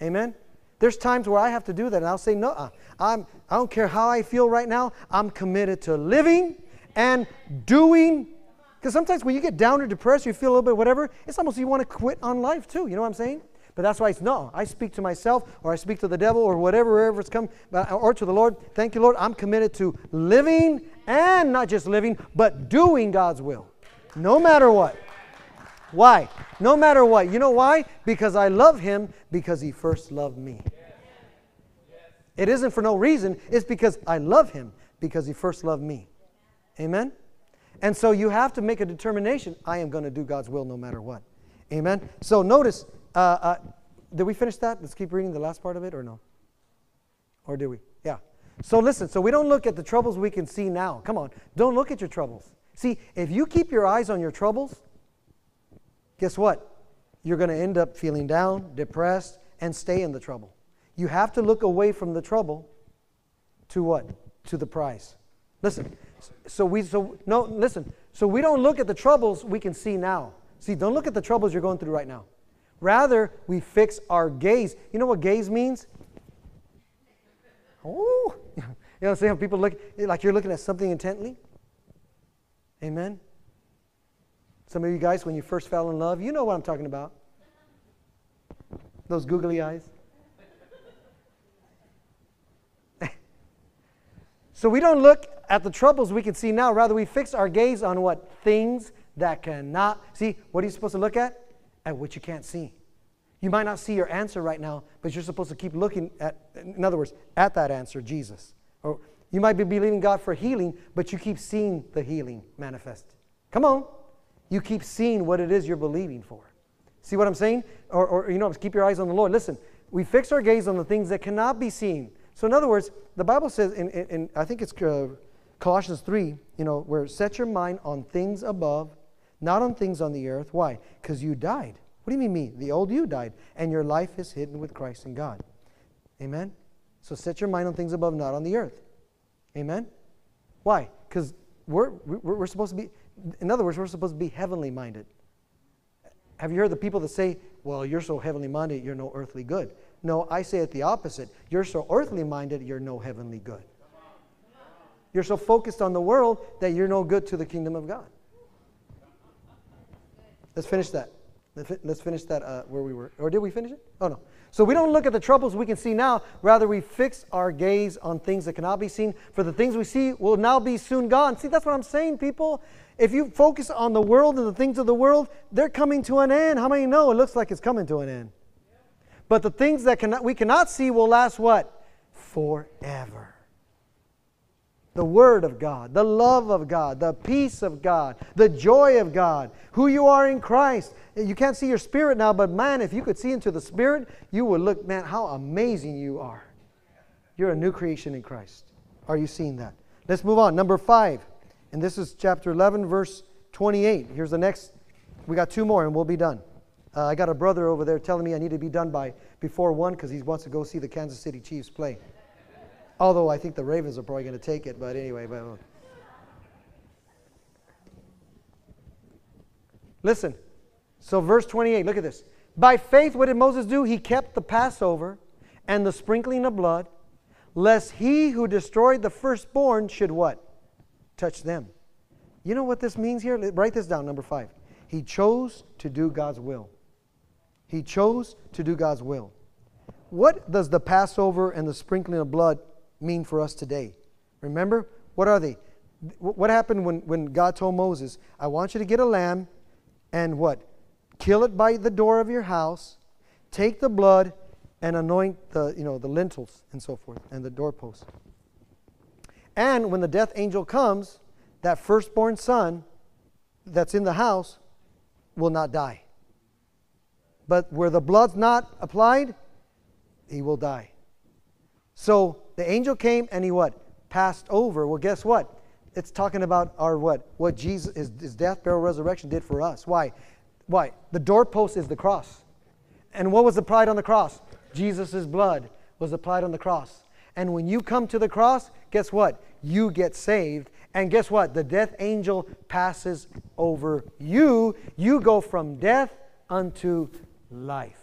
Amen? There's times where I have to do that, and I'll say, No, I'm, I don't care how I feel right now. I'm committed to living and doing. Because sometimes when you get down or depressed, you feel a little bit whatever, it's almost you want to quit on life too. You know what I'm saying? But that's why it's no. I speak to myself or I speak to the devil or whatever, wherever it's come, uh, or to the Lord. Thank you, Lord. I'm committed to living and not just living, but doing God's will. No matter what. Why? No matter what. You know why? Because I love Him because He first loved me. It isn't for no reason, it's because I love Him because He first loved me. Amen? And so you have to make a determination I am going to do God's will no matter what. Amen? So notice uh, uh, did we finish that? Let's keep reading the last part of it, or no? Or do we? Yeah. So listen, so we don't look at the troubles we can see now. Come on, don't look at your troubles. See, if you keep your eyes on your troubles, guess what? You're going to end up feeling down, depressed, and stay in the trouble. You have to look away from the trouble to what? To the prize. Listen. So we so no listen. So we don't look at the troubles we can see now. See, don't look at the troubles you're going through right now. Rather, we fix our gaze. You know what gaze means? Oh, <laughs> you know, see how people look like you're looking at something intently? Amen. Some of you guys, when you first fell in love, you know what I'm talking about. Those googly eyes. <laughs> so we don't look at the troubles we can see now. Rather, we fix our gaze on what? Things that cannot. See, what are you supposed to look at? at what you can't see. You might not see your answer right now, but you're supposed to keep looking at, in other words, at that answer, Jesus. Or you might be believing God for healing, but you keep seeing the healing manifest. Come on. You keep seeing what it is you're believing for. See what I'm saying? Or, or you know, keep your eyes on the Lord. Listen, we fix our gaze on the things that cannot be seen. So, in other words, the Bible says, in, in, in I think it's uh, Colossians 3, you know, where set your mind on things above, not on things on the earth. Why? Because you died. What do you mean, me? The old you died, and your life is hidden with Christ in God. Amen? So, set your mind on things above, not on the earth. Amen? Why? Because we're, we're, we're supposed to be, in other words, we're supposed to be heavenly minded. Have you heard the people that say, well, you're so heavenly minded, you're no earthly good? No, I say it the opposite. You're so earthly minded, you're no heavenly good. You're so focused on the world that you're no good to the kingdom of God. Let's finish that. Let's finish that uh, where we were. Or did we finish it? Oh, no. So we don't look at the troubles we can see now. Rather, we fix our gaze on things that cannot be seen. For the things we see will now be soon gone. See, that's what I'm saying, people. If you focus on the world and the things of the world, they're coming to an end. How many know it looks like it's coming to an end? But the things that cannot, we cannot see will last what? Forever the Word of God, the love of God, the peace of God, the joy of God, who you are in Christ. You can't see your spirit now, but man, if you could see into the spirit, you would look, man, how amazing you are. You're a new creation in Christ. Are you seeing that? Let's move on. Number five, and this is chapter 11, verse 28. Here's the next. We got two more, and we'll be done. Uh, I got a brother over there telling me I need to be done by before one because he wants to go see the Kansas City Chiefs play. Although I think the Ravens are probably going to take it, but anyway. But, uh. Listen. So, verse 28, look at this. By faith, what did Moses do? He kept the Passover and the sprinkling of blood, lest he who destroyed the firstborn should what? Touch them. You know what this means here? Write this down, number five. He chose to do God's will. He chose to do God's will. What does the Passover and the sprinkling of blood mean for us today? Remember, what are they? What happened when, when God told Moses, I want you to get a lamb and what? Kill it by the door of your house, take the blood and anoint the, you know, the lintels and so forth and the doorposts. And when the death angel comes, that firstborn son that's in the house will not die. But where the blood's not applied, he will die. So the angel came and he what? Passed over. Well, guess what? It's talking about our what? What Jesus, his, his death, burial, resurrection did for us. Why? Why? The doorpost is the cross. And what was applied on the cross? Jesus' blood was applied on the cross. And when you come to the cross, guess what? You get saved. And guess what? The death angel passes over you. You go from death unto life.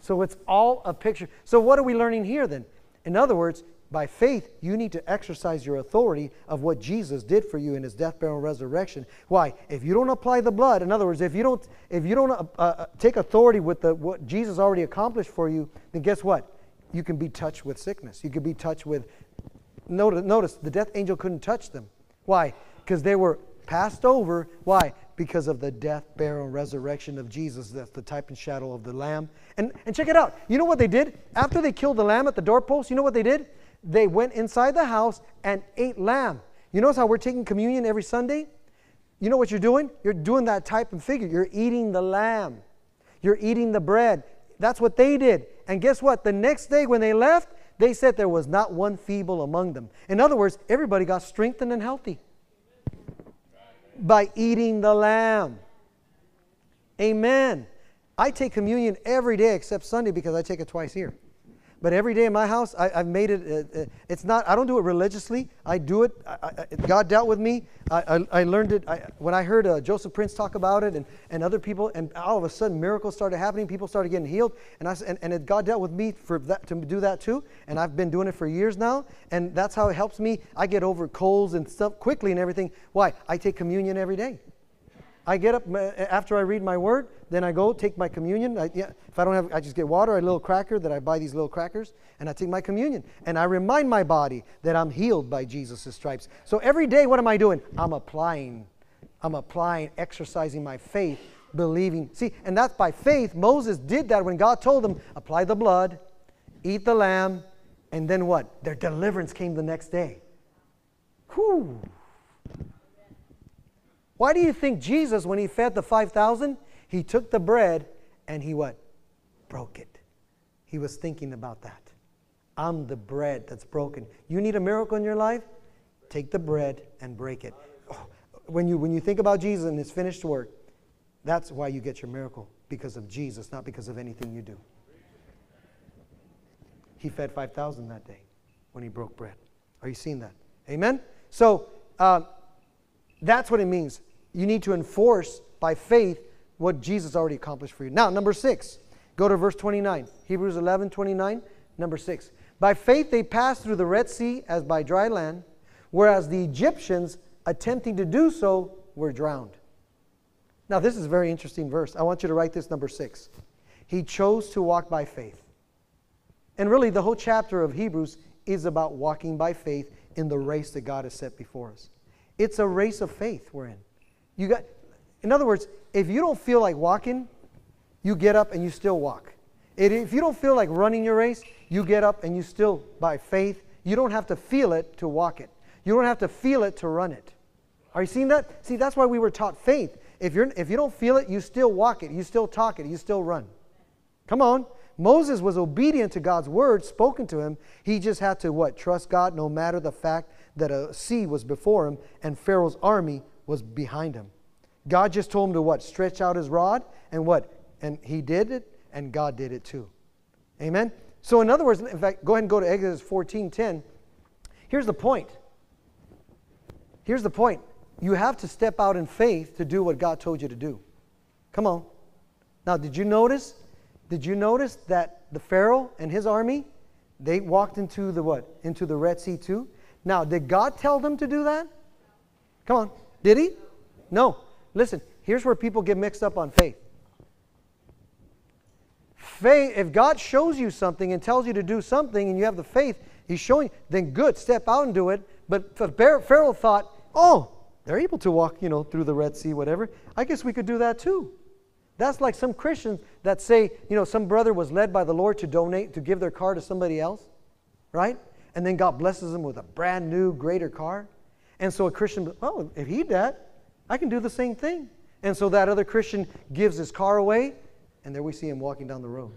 So it's all a picture. So what are we learning here then? In other words, by faith, you need to exercise your authority of what Jesus did for you in his death, burial, and resurrection. Why? If you don't apply the blood, in other words, if you don't, if you don't uh, uh, take authority with the, what Jesus already accomplished for you, then guess what? You can be touched with sickness. You can be touched with. Notice, notice the death angel couldn't touch them. Why? Because they were passed over. Why? Because of the death, burial, and resurrection of Jesus. That's the type and shadow of the Lamb. And, and check it out. You know what they did? After they killed the lamb at the doorpost, you know what they did? They went inside the house and ate lamb. You notice how we're taking communion every Sunday? You know what you're doing? You're doing that type and figure. You're eating the lamb. You're eating the bread. That's what they did. And guess what? The next day when they left, they said there was not one feeble among them. In other words, everybody got strengthened and healthy by eating the lamb. Amen. I take communion every day except Sunday because I take it twice here. But every day in my house, I, have made it, uh, uh, it's not, I don't do it religiously. I do it, I, I, God dealt with me. I, learned it when I heard uh, Joseph Prince talk about it and, and other people, and all of a sudden miracles started happening. People started getting healed. And, I, and, and it, God dealt with me for that, to do that too. And I've been doing it for years now. And that's how it helps me. I get over colds and stuff quickly and everything. Why? I take communion every day. I get up after I read my word, then I go take my communion. I, yeah, if I don't have, I just get water, a little cracker that I buy these little crackers, and I take my communion. And I remind my body that I'm healed by Jesus' stripes. So every day, what am I doing? I'm applying, I'm applying, exercising my faith, believing. See, and that's by faith. Moses did that when God told him, apply the blood, eat the lamb, and then what? Their deliverance came the next day. Whew. Why do you think Jesus, when he fed the 5,000, he took the bread and he what? Broke it. He was thinking about that. I'm the bread that's broken. You need a miracle in your life? Take the bread and break it. Oh, when, you, when you think about Jesus and his finished work, that's why you get your miracle because of Jesus, not because of anything you do. He fed 5,000 that day when he broke bread. Are you seeing that? Amen? So uh, that's what it means. You need to enforce by faith what Jesus already accomplished for you. Now, number six, go to verse 29. Hebrews 11 29, number six. By faith they passed through the Red Sea as by dry land, whereas the Egyptians, attempting to do so, were drowned. Now, this is a very interesting verse. I want you to write this number six. He chose to walk by faith. And really, the whole chapter of Hebrews is about walking by faith in the race that God has set before us. It's a race of faith we're in. You got, in other words, if you don't feel like walking, you get up and you still walk. if you don't feel like running your race, you get up and you still, by faith, you don't have to feel it to walk it. You don't have to feel it to run it. Are you seeing that? See, that's why we were taught faith. If, you're, if you don't feel it, you still walk it, you still talk it, you still run. Come on. Moses was obedient to God's word spoken to him. He just had to what? Trust God no matter the fact that a sea was before him and Pharaoh's army was behind him. God just told him to what? Stretch out his rod and what? And he did it and God did it too. Amen. So in other words, in fact, go ahead and go to Exodus 14:10. Here's the point. Here's the point. You have to step out in faith to do what God told you to do. Come on. Now, did you notice? Did you notice that the Pharaoh and his army, they walked into the what? Into the Red Sea too? Now, did God tell them to do that? Come on. Did he? No. Listen, here's where people get mixed up on faith. Faith, if God shows you something and tells you to do something and you have the faith, He's showing you, then good, step out and do it. But Pharaoh thought, oh, they're able to walk, you know, through the Red Sea, whatever. I guess we could do that too. That's like some Christians that say, you know, some brother was led by the Lord to donate, to give their car to somebody else, right? And then God blesses them with a brand new, greater car. And so a Christian, oh, if he did that, I can do the same thing. And so that other Christian gives his car away, and there we see him walking down the road.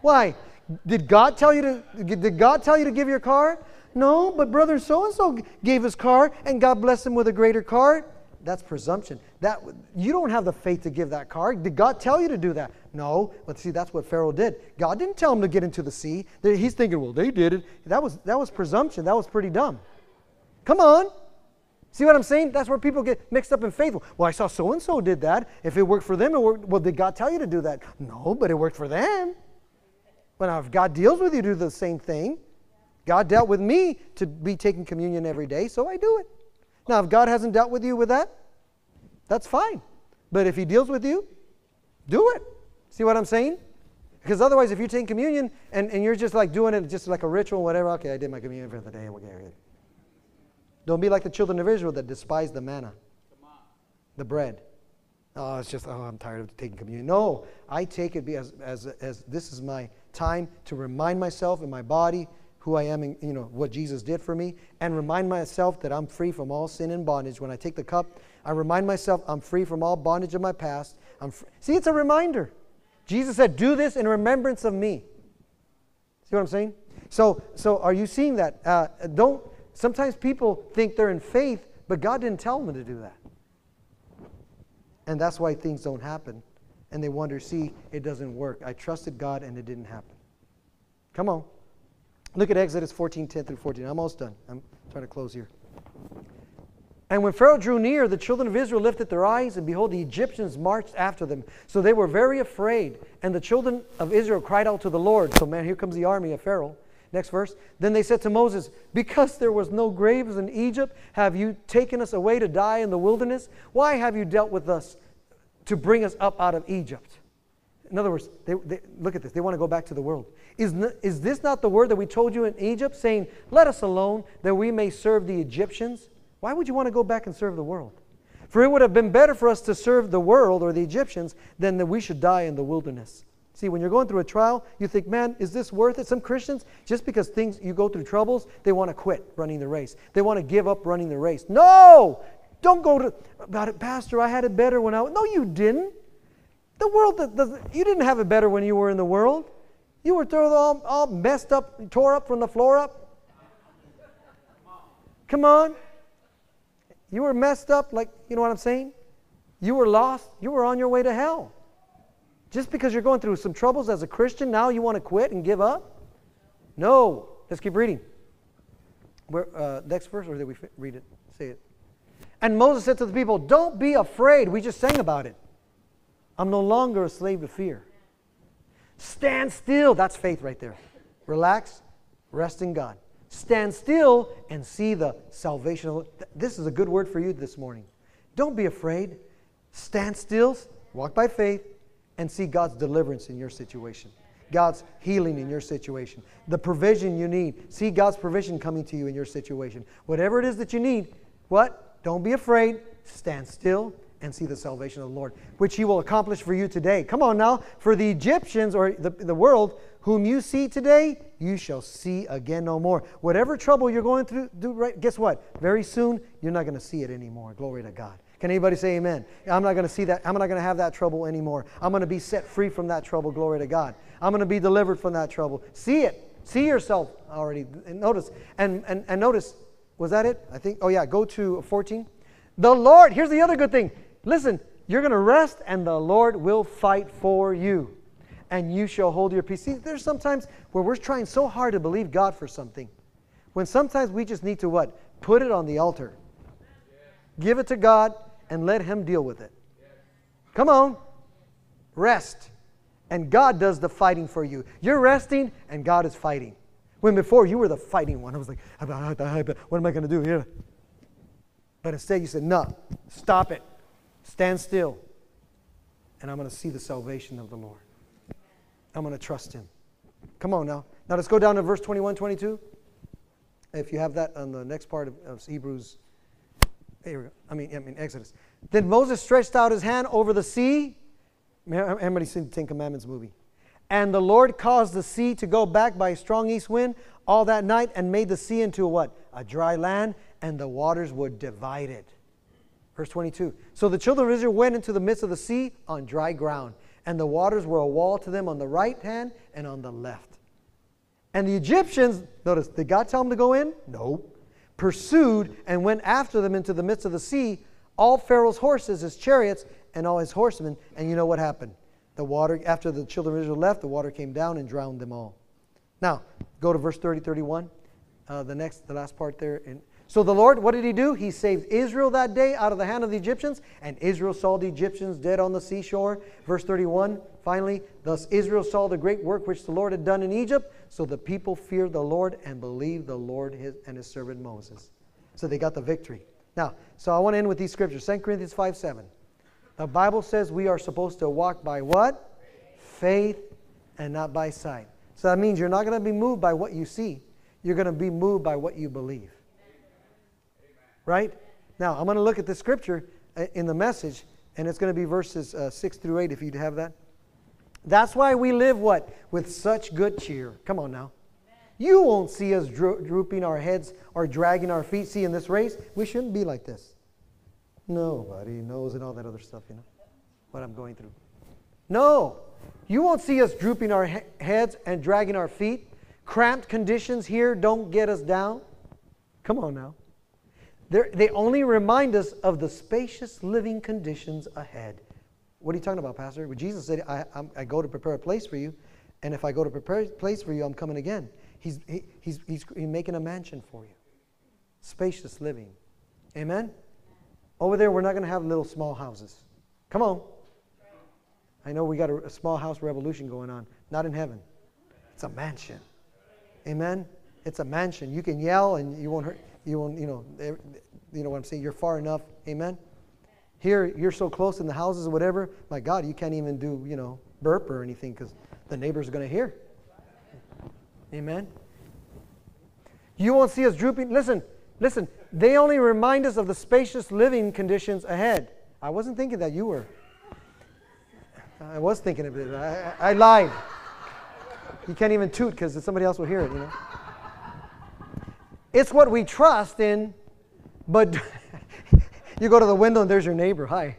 Why? Did God tell you to did God tell you to give your car? No, but brother so and so gave his car and God blessed him with a greater car. That's presumption. That you don't have the faith to give that car. Did God tell you to do that? No, but see that's what Pharaoh did. God didn't tell him to get into the sea. He's thinking, well, they did it. That was that was presumption. That was pretty dumb. Come on. See what I'm saying? That's where people get mixed up in faith. Well, I saw so and so did that. If it worked for them, it worked. Well, did God tell you to do that? No, but it worked for them. But now, if God deals with you do the same thing, God dealt with me to be taking communion every day, so I do it. Now, if God hasn't dealt with you with that, that's fine. But if He deals with you, do it. See what I'm saying? Because otherwise, if you're taking communion and, and you're just like doing it just like a ritual, whatever, okay, I did my communion for the day. Okay, don't be like the children of Israel that despised the manna, the bread. Oh, it's just, oh, I'm tired of taking communion. No, I take it as, as, as this is my time to remind myself in my body who I am, and you know, what Jesus did for me, and remind myself that I'm free from all sin and bondage. When I take the cup, I remind myself I'm free from all bondage of my past. I'm fr- See, it's a reminder. Jesus said, Do this in remembrance of me. See what I'm saying? So, so are you seeing that? Uh, don't. Sometimes people think they're in faith, but God didn't tell them to do that. And that's why things don't happen. And they wonder, see, it doesn't work. I trusted God and it didn't happen. Come on. Look at Exodus 14 10 through 14. I'm almost done. I'm trying to close here. And when Pharaoh drew near, the children of Israel lifted their eyes, and behold, the Egyptians marched after them. So they were very afraid. And the children of Israel cried out to the Lord. So, man, here comes the army of Pharaoh. Next verse. Then they said to Moses, Because there was no graves in Egypt, have you taken us away to die in the wilderness? Why have you dealt with us to bring us up out of Egypt? In other words, they, they, look at this. They want to go back to the world. Is, is this not the word that we told you in Egypt, saying, Let us alone, that we may serve the Egyptians? Why would you want to go back and serve the world? For it would have been better for us to serve the world or the Egyptians than that we should die in the wilderness. See, when you're going through a trial, you think, man, is this worth it? Some Christians, just because things you go through troubles, they want to quit running the race. They want to give up running the race. No! Don't go to about it, Pastor. I had it better when I was. No, you didn't. The world, does- does- you didn't have it better when you were in the world. You were all, all messed up, tore up from the floor up. Come on. You were messed up, like, you know what I'm saying? You were lost. You were on your way to hell. Just because you're going through some troubles as a Christian, now you want to quit and give up? No. Let's keep reading. Where, uh, next verse, or did we read it? Say it. And Moses said to the people, Don't be afraid. We just sang about it. I'm no longer a slave to fear. Stand still. That's faith right there. Relax, rest in God. Stand still and see the salvation. This is a good word for you this morning. Don't be afraid. Stand still, walk by faith, and see God's deliverance in your situation. God's healing in your situation. The provision you need. See God's provision coming to you in your situation. Whatever it is that you need, what? Don't be afraid. Stand still and see the salvation of the Lord, which He will accomplish for you today. Come on now. For the Egyptians or the, the world, whom you see today, you shall see again no more. Whatever trouble you're going through, do right, guess what? Very soon, you're not going to see it anymore. Glory to God. Can anybody say amen? I'm not going to see that. I'm not going to have that trouble anymore. I'm going to be set free from that trouble. Glory to God. I'm going to be delivered from that trouble. See it. See yourself already. And notice. And, and, and notice. Was that it? I think. Oh, yeah. Go to 14. The Lord. Here's the other good thing. Listen. You're going to rest, and the Lord will fight for you. And you shall hold your peace. See, there's sometimes where we're trying so hard to believe God for something. When sometimes we just need to what? Put it on the altar. Give it to God and let Him deal with it. Come on. Rest. And God does the fighting for you. You're resting and God is fighting. When before you were the fighting one, I was like, what am I going to do here? But instead you said, no, stop it. Stand still. And I'm going to see the salvation of the Lord. I'm going to trust Him. Come on now. Now let's go down to verse 21, 22. If you have that on the next part of, of Hebrews. I mean, I mean Exodus. Then Moses stretched out his hand over the sea. Everybody seen the Ten Commandments movie. And the Lord caused the sea to go back by a strong east wind all that night and made the sea into what? A dry land, and the waters were divided. Verse 22. So the children of Israel went into the midst of the sea on dry ground, and the waters were a wall to them on the right hand and on the left. And the Egyptians, notice, did God tell them to go in? No pursued and went after them into the midst of the sea, all Pharaoh's horses, his chariots, and all his horsemen. And you know what happened? The water, after the children of Israel left, the water came down and drowned them all. Now, go to verse 30, 31. Uh, the next, the last part there. In, so the Lord, what did he do? He saved Israel that day out of the hand of the Egyptians, and Israel saw the Egyptians dead on the seashore. Verse 31, finally, thus Israel saw the great work which the Lord had done in Egypt, so the people feared the Lord and believed the Lord and his servant Moses. So they got the victory. Now, so I want to end with these scriptures 2 Corinthians 5 7. The Bible says we are supposed to walk by what? Faith and not by sight. So that means you're not going to be moved by what you see, you're going to be moved by what you believe. Right? Now, I'm going to look at the scripture uh, in the message, and it's going to be verses uh, 6 through 8 if you'd have that. That's why we live what? With such good cheer. Come on now. You won't see us dro- drooping our heads or dragging our feet. See, in this race, we shouldn't be like this. Nobody knows and all that other stuff, you know, what I'm going through. No, you won't see us drooping our he- heads and dragging our feet. Cramped conditions here don't get us down. Come on now. They're, they only remind us of the spacious living conditions ahead. What are you talking about, Pastor? Well, Jesus said, I, I'm, I go to prepare a place for you, and if I go to prepare a place for you, I'm coming again. He's, he, he's, he's, he's making a mansion for you. Spacious living. Amen? Over there, we're not going to have little small houses. Come on. I know we got a, a small house revolution going on. Not in heaven. It's a mansion. Amen? It's a mansion. You can yell and you won't hurt. You won't, you know, you know what I'm saying? You're far enough. Amen? Here, you're so close in the houses or whatever. My God, you can't even do, you know, burp or anything because the neighbors are going to hear. Amen? You won't see us drooping. Listen, listen. They only remind us of the spacious living conditions ahead. I wasn't thinking that you were. I was thinking of it. I, I lied. You can't even toot because somebody else will hear it, you know. It's what we trust in, but <laughs> You go to the window and there's your neighbor. Hi.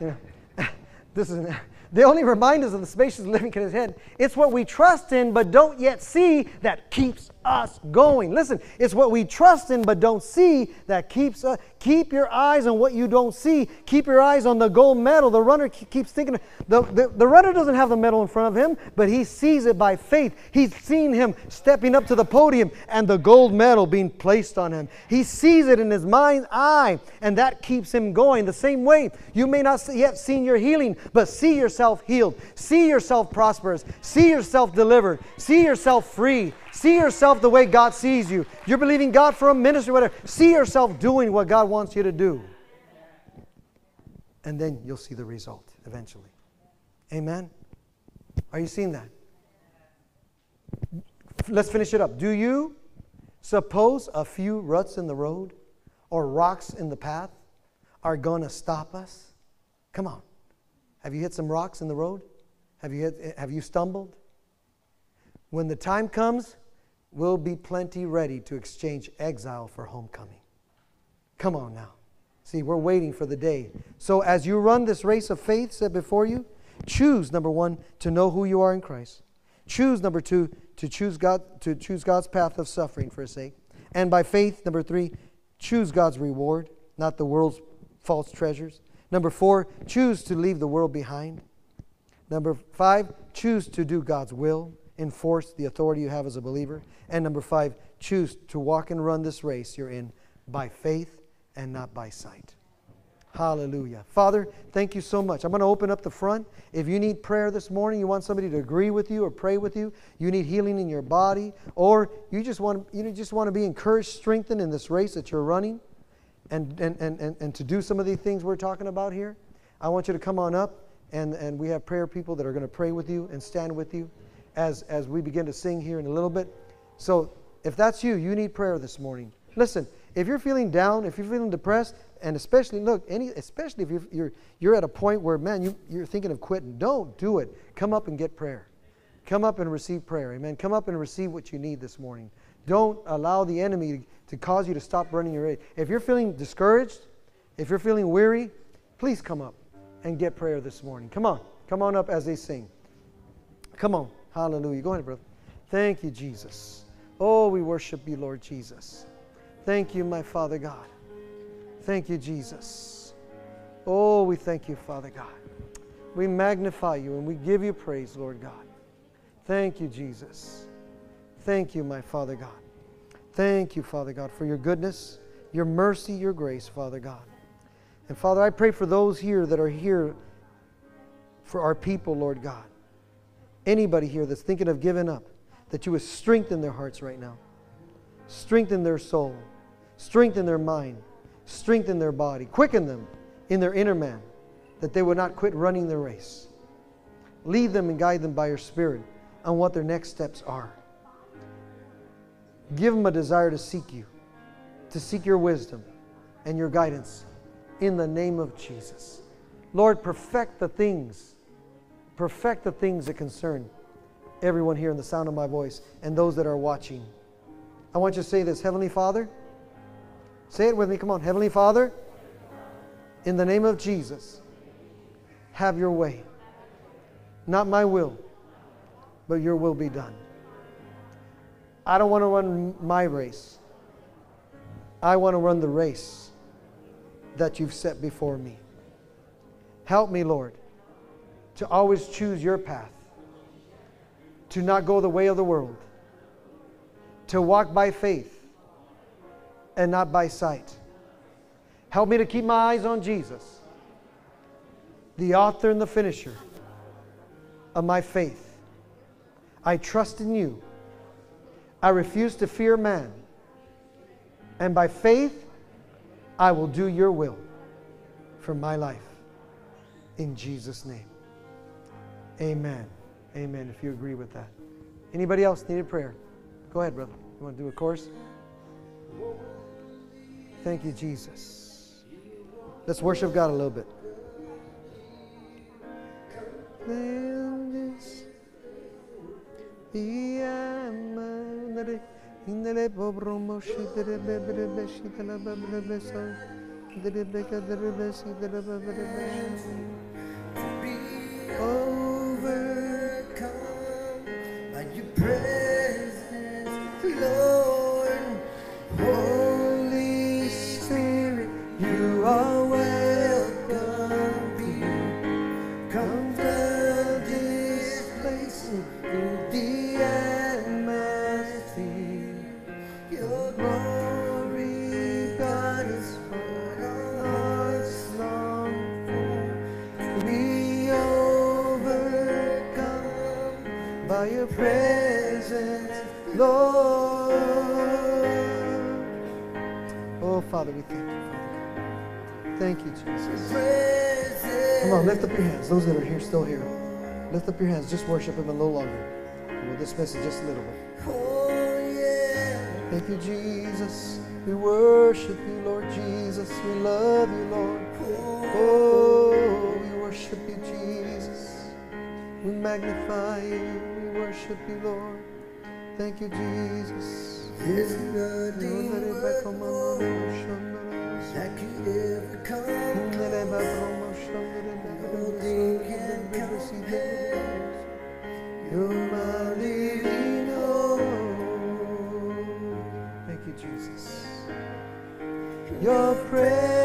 You know, <laughs> this is they only remind us of the spacious living in his head. It's what we trust in but don't yet see that keeps us going. Listen, it's what we trust in but don't see that keeps us. Keep your eyes on what you don't see. Keep your eyes on the gold medal. The runner keeps thinking, the, the, the runner doesn't have the medal in front of him, but he sees it by faith. He's seen him stepping up to the podium and the gold medal being placed on him. He sees it in his mind's eye, and that keeps him going. The same way, you may not yet seen your healing, but see yourself healed. See yourself prosperous. See yourself delivered. See yourself free. See yourself the way God sees you. You're believing God for a ministry, whatever. See yourself doing what God wants you to do. And then you'll see the result eventually. Amen? Are you seeing that? Let's finish it up. Do you suppose a few ruts in the road or rocks in the path are going to stop us? Come on. Have you hit some rocks in the road? Have you, hit, have you stumbled? When the time comes, will be plenty ready to exchange exile for homecoming. Come on now. See, we're waiting for the day. So as you run this race of faith set before you, choose number 1 to know who you are in Christ. Choose number 2 to choose God to choose God's path of suffering for his sake. And by faith number 3, choose God's reward, not the world's false treasures. Number 4, choose to leave the world behind. Number 5, choose to do God's will enforce the authority you have as a believer. And number five, choose to walk and run this race you're in by faith and not by sight. Hallelujah. Father, thank you so much. I'm going to open up the front. If you need prayer this morning, you want somebody to agree with you or pray with you, you need healing in your body, or you just want, you just want to be encouraged, strengthened in this race that you're running, and, and, and, and, and to do some of these things we're talking about here, I want you to come on up, and, and we have prayer people that are going to pray with you and stand with you as, as we begin to sing here in a little bit. So if that's you, you need prayer this morning. Listen, if you're feeling down, if you're feeling depressed, and especially look, any especially if you're you're, you're at a point where man, you, you're thinking of quitting, don't do it. Come up and get prayer. Come up and receive prayer. Amen. Come up and receive what you need this morning. Don't allow the enemy to cause you to stop running your race. If you're feeling discouraged, if you're feeling weary, please come up and get prayer this morning. Come on. Come on up as they sing. Come on. Hallelujah. Go ahead, brother. Thank you, Jesus. Oh, we worship you, Lord Jesus. Thank you, my Father God. Thank you, Jesus. Oh, we thank you, Father God. We magnify you and we give you praise, Lord God. Thank you, Jesus. Thank you, my Father God. Thank you, Father God, for your goodness, your mercy, your grace, Father God. And Father, I pray for those here that are here for our people, Lord God anybody here that's thinking of giving up, that you would strengthen their hearts right now, strengthen their soul, strengthen their mind, strengthen their body, quicken them in their inner man, that they would not quit running the race. Lead them and guide them by your Spirit on what their next steps are. Give them a desire to seek you, to seek your wisdom and your guidance in the name of Jesus. Lord, perfect the things perfect the things that concern everyone here in the sound of my voice and those that are watching. I want you to say this Heavenly Father, say it with me. Come on. Heavenly Father, in the name of Jesus, have your way. Not my will, but your will be done. I don't want to run my race. I want to run the race that you've set before me. Help me, Lord to always choose your path, to not go the way of the world, to walk by faith and not by sight. Help me to keep my eyes on Jesus, the author and the finisher of my faith. I trust in you. I refuse to fear man. And by faith, I will do your will for my life. In Jesus' name. Amen. Amen. If you agree with that. Anybody else need a prayer? Go ahead, brother. You want to do a course? Thank you, Jesus. Let's worship God a little bit. overcome presence, Lord. Father, we thank you, Father. Thank you, Jesus. Come on, lift up your hands. Those that are here, still here. Lift up your hands. Just worship Him a little longer. And we'll dismiss it just a little bit. Oh, yeah. Thank you, Jesus. We worship you, Lord Jesus. We love you, Lord. Oh, we worship you, Jesus. We magnify you. We worship you, Lord. Thank you, Jesus. There's nothing worth more that could ever come. Nothing can compare. You're my living hope. Thank you, Jesus. Your presence,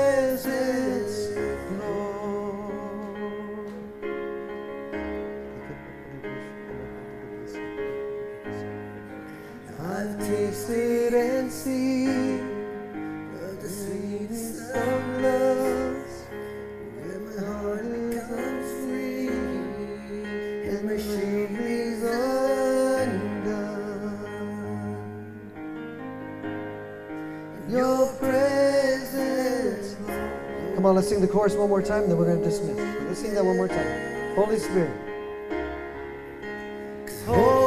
Let's sing the chorus one more time, then we're going to dismiss. Let's sing that one more time. Holy Spirit. Holy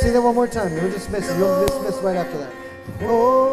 Sing that one more time. We'll dismiss. You'll dismiss right after that. Holy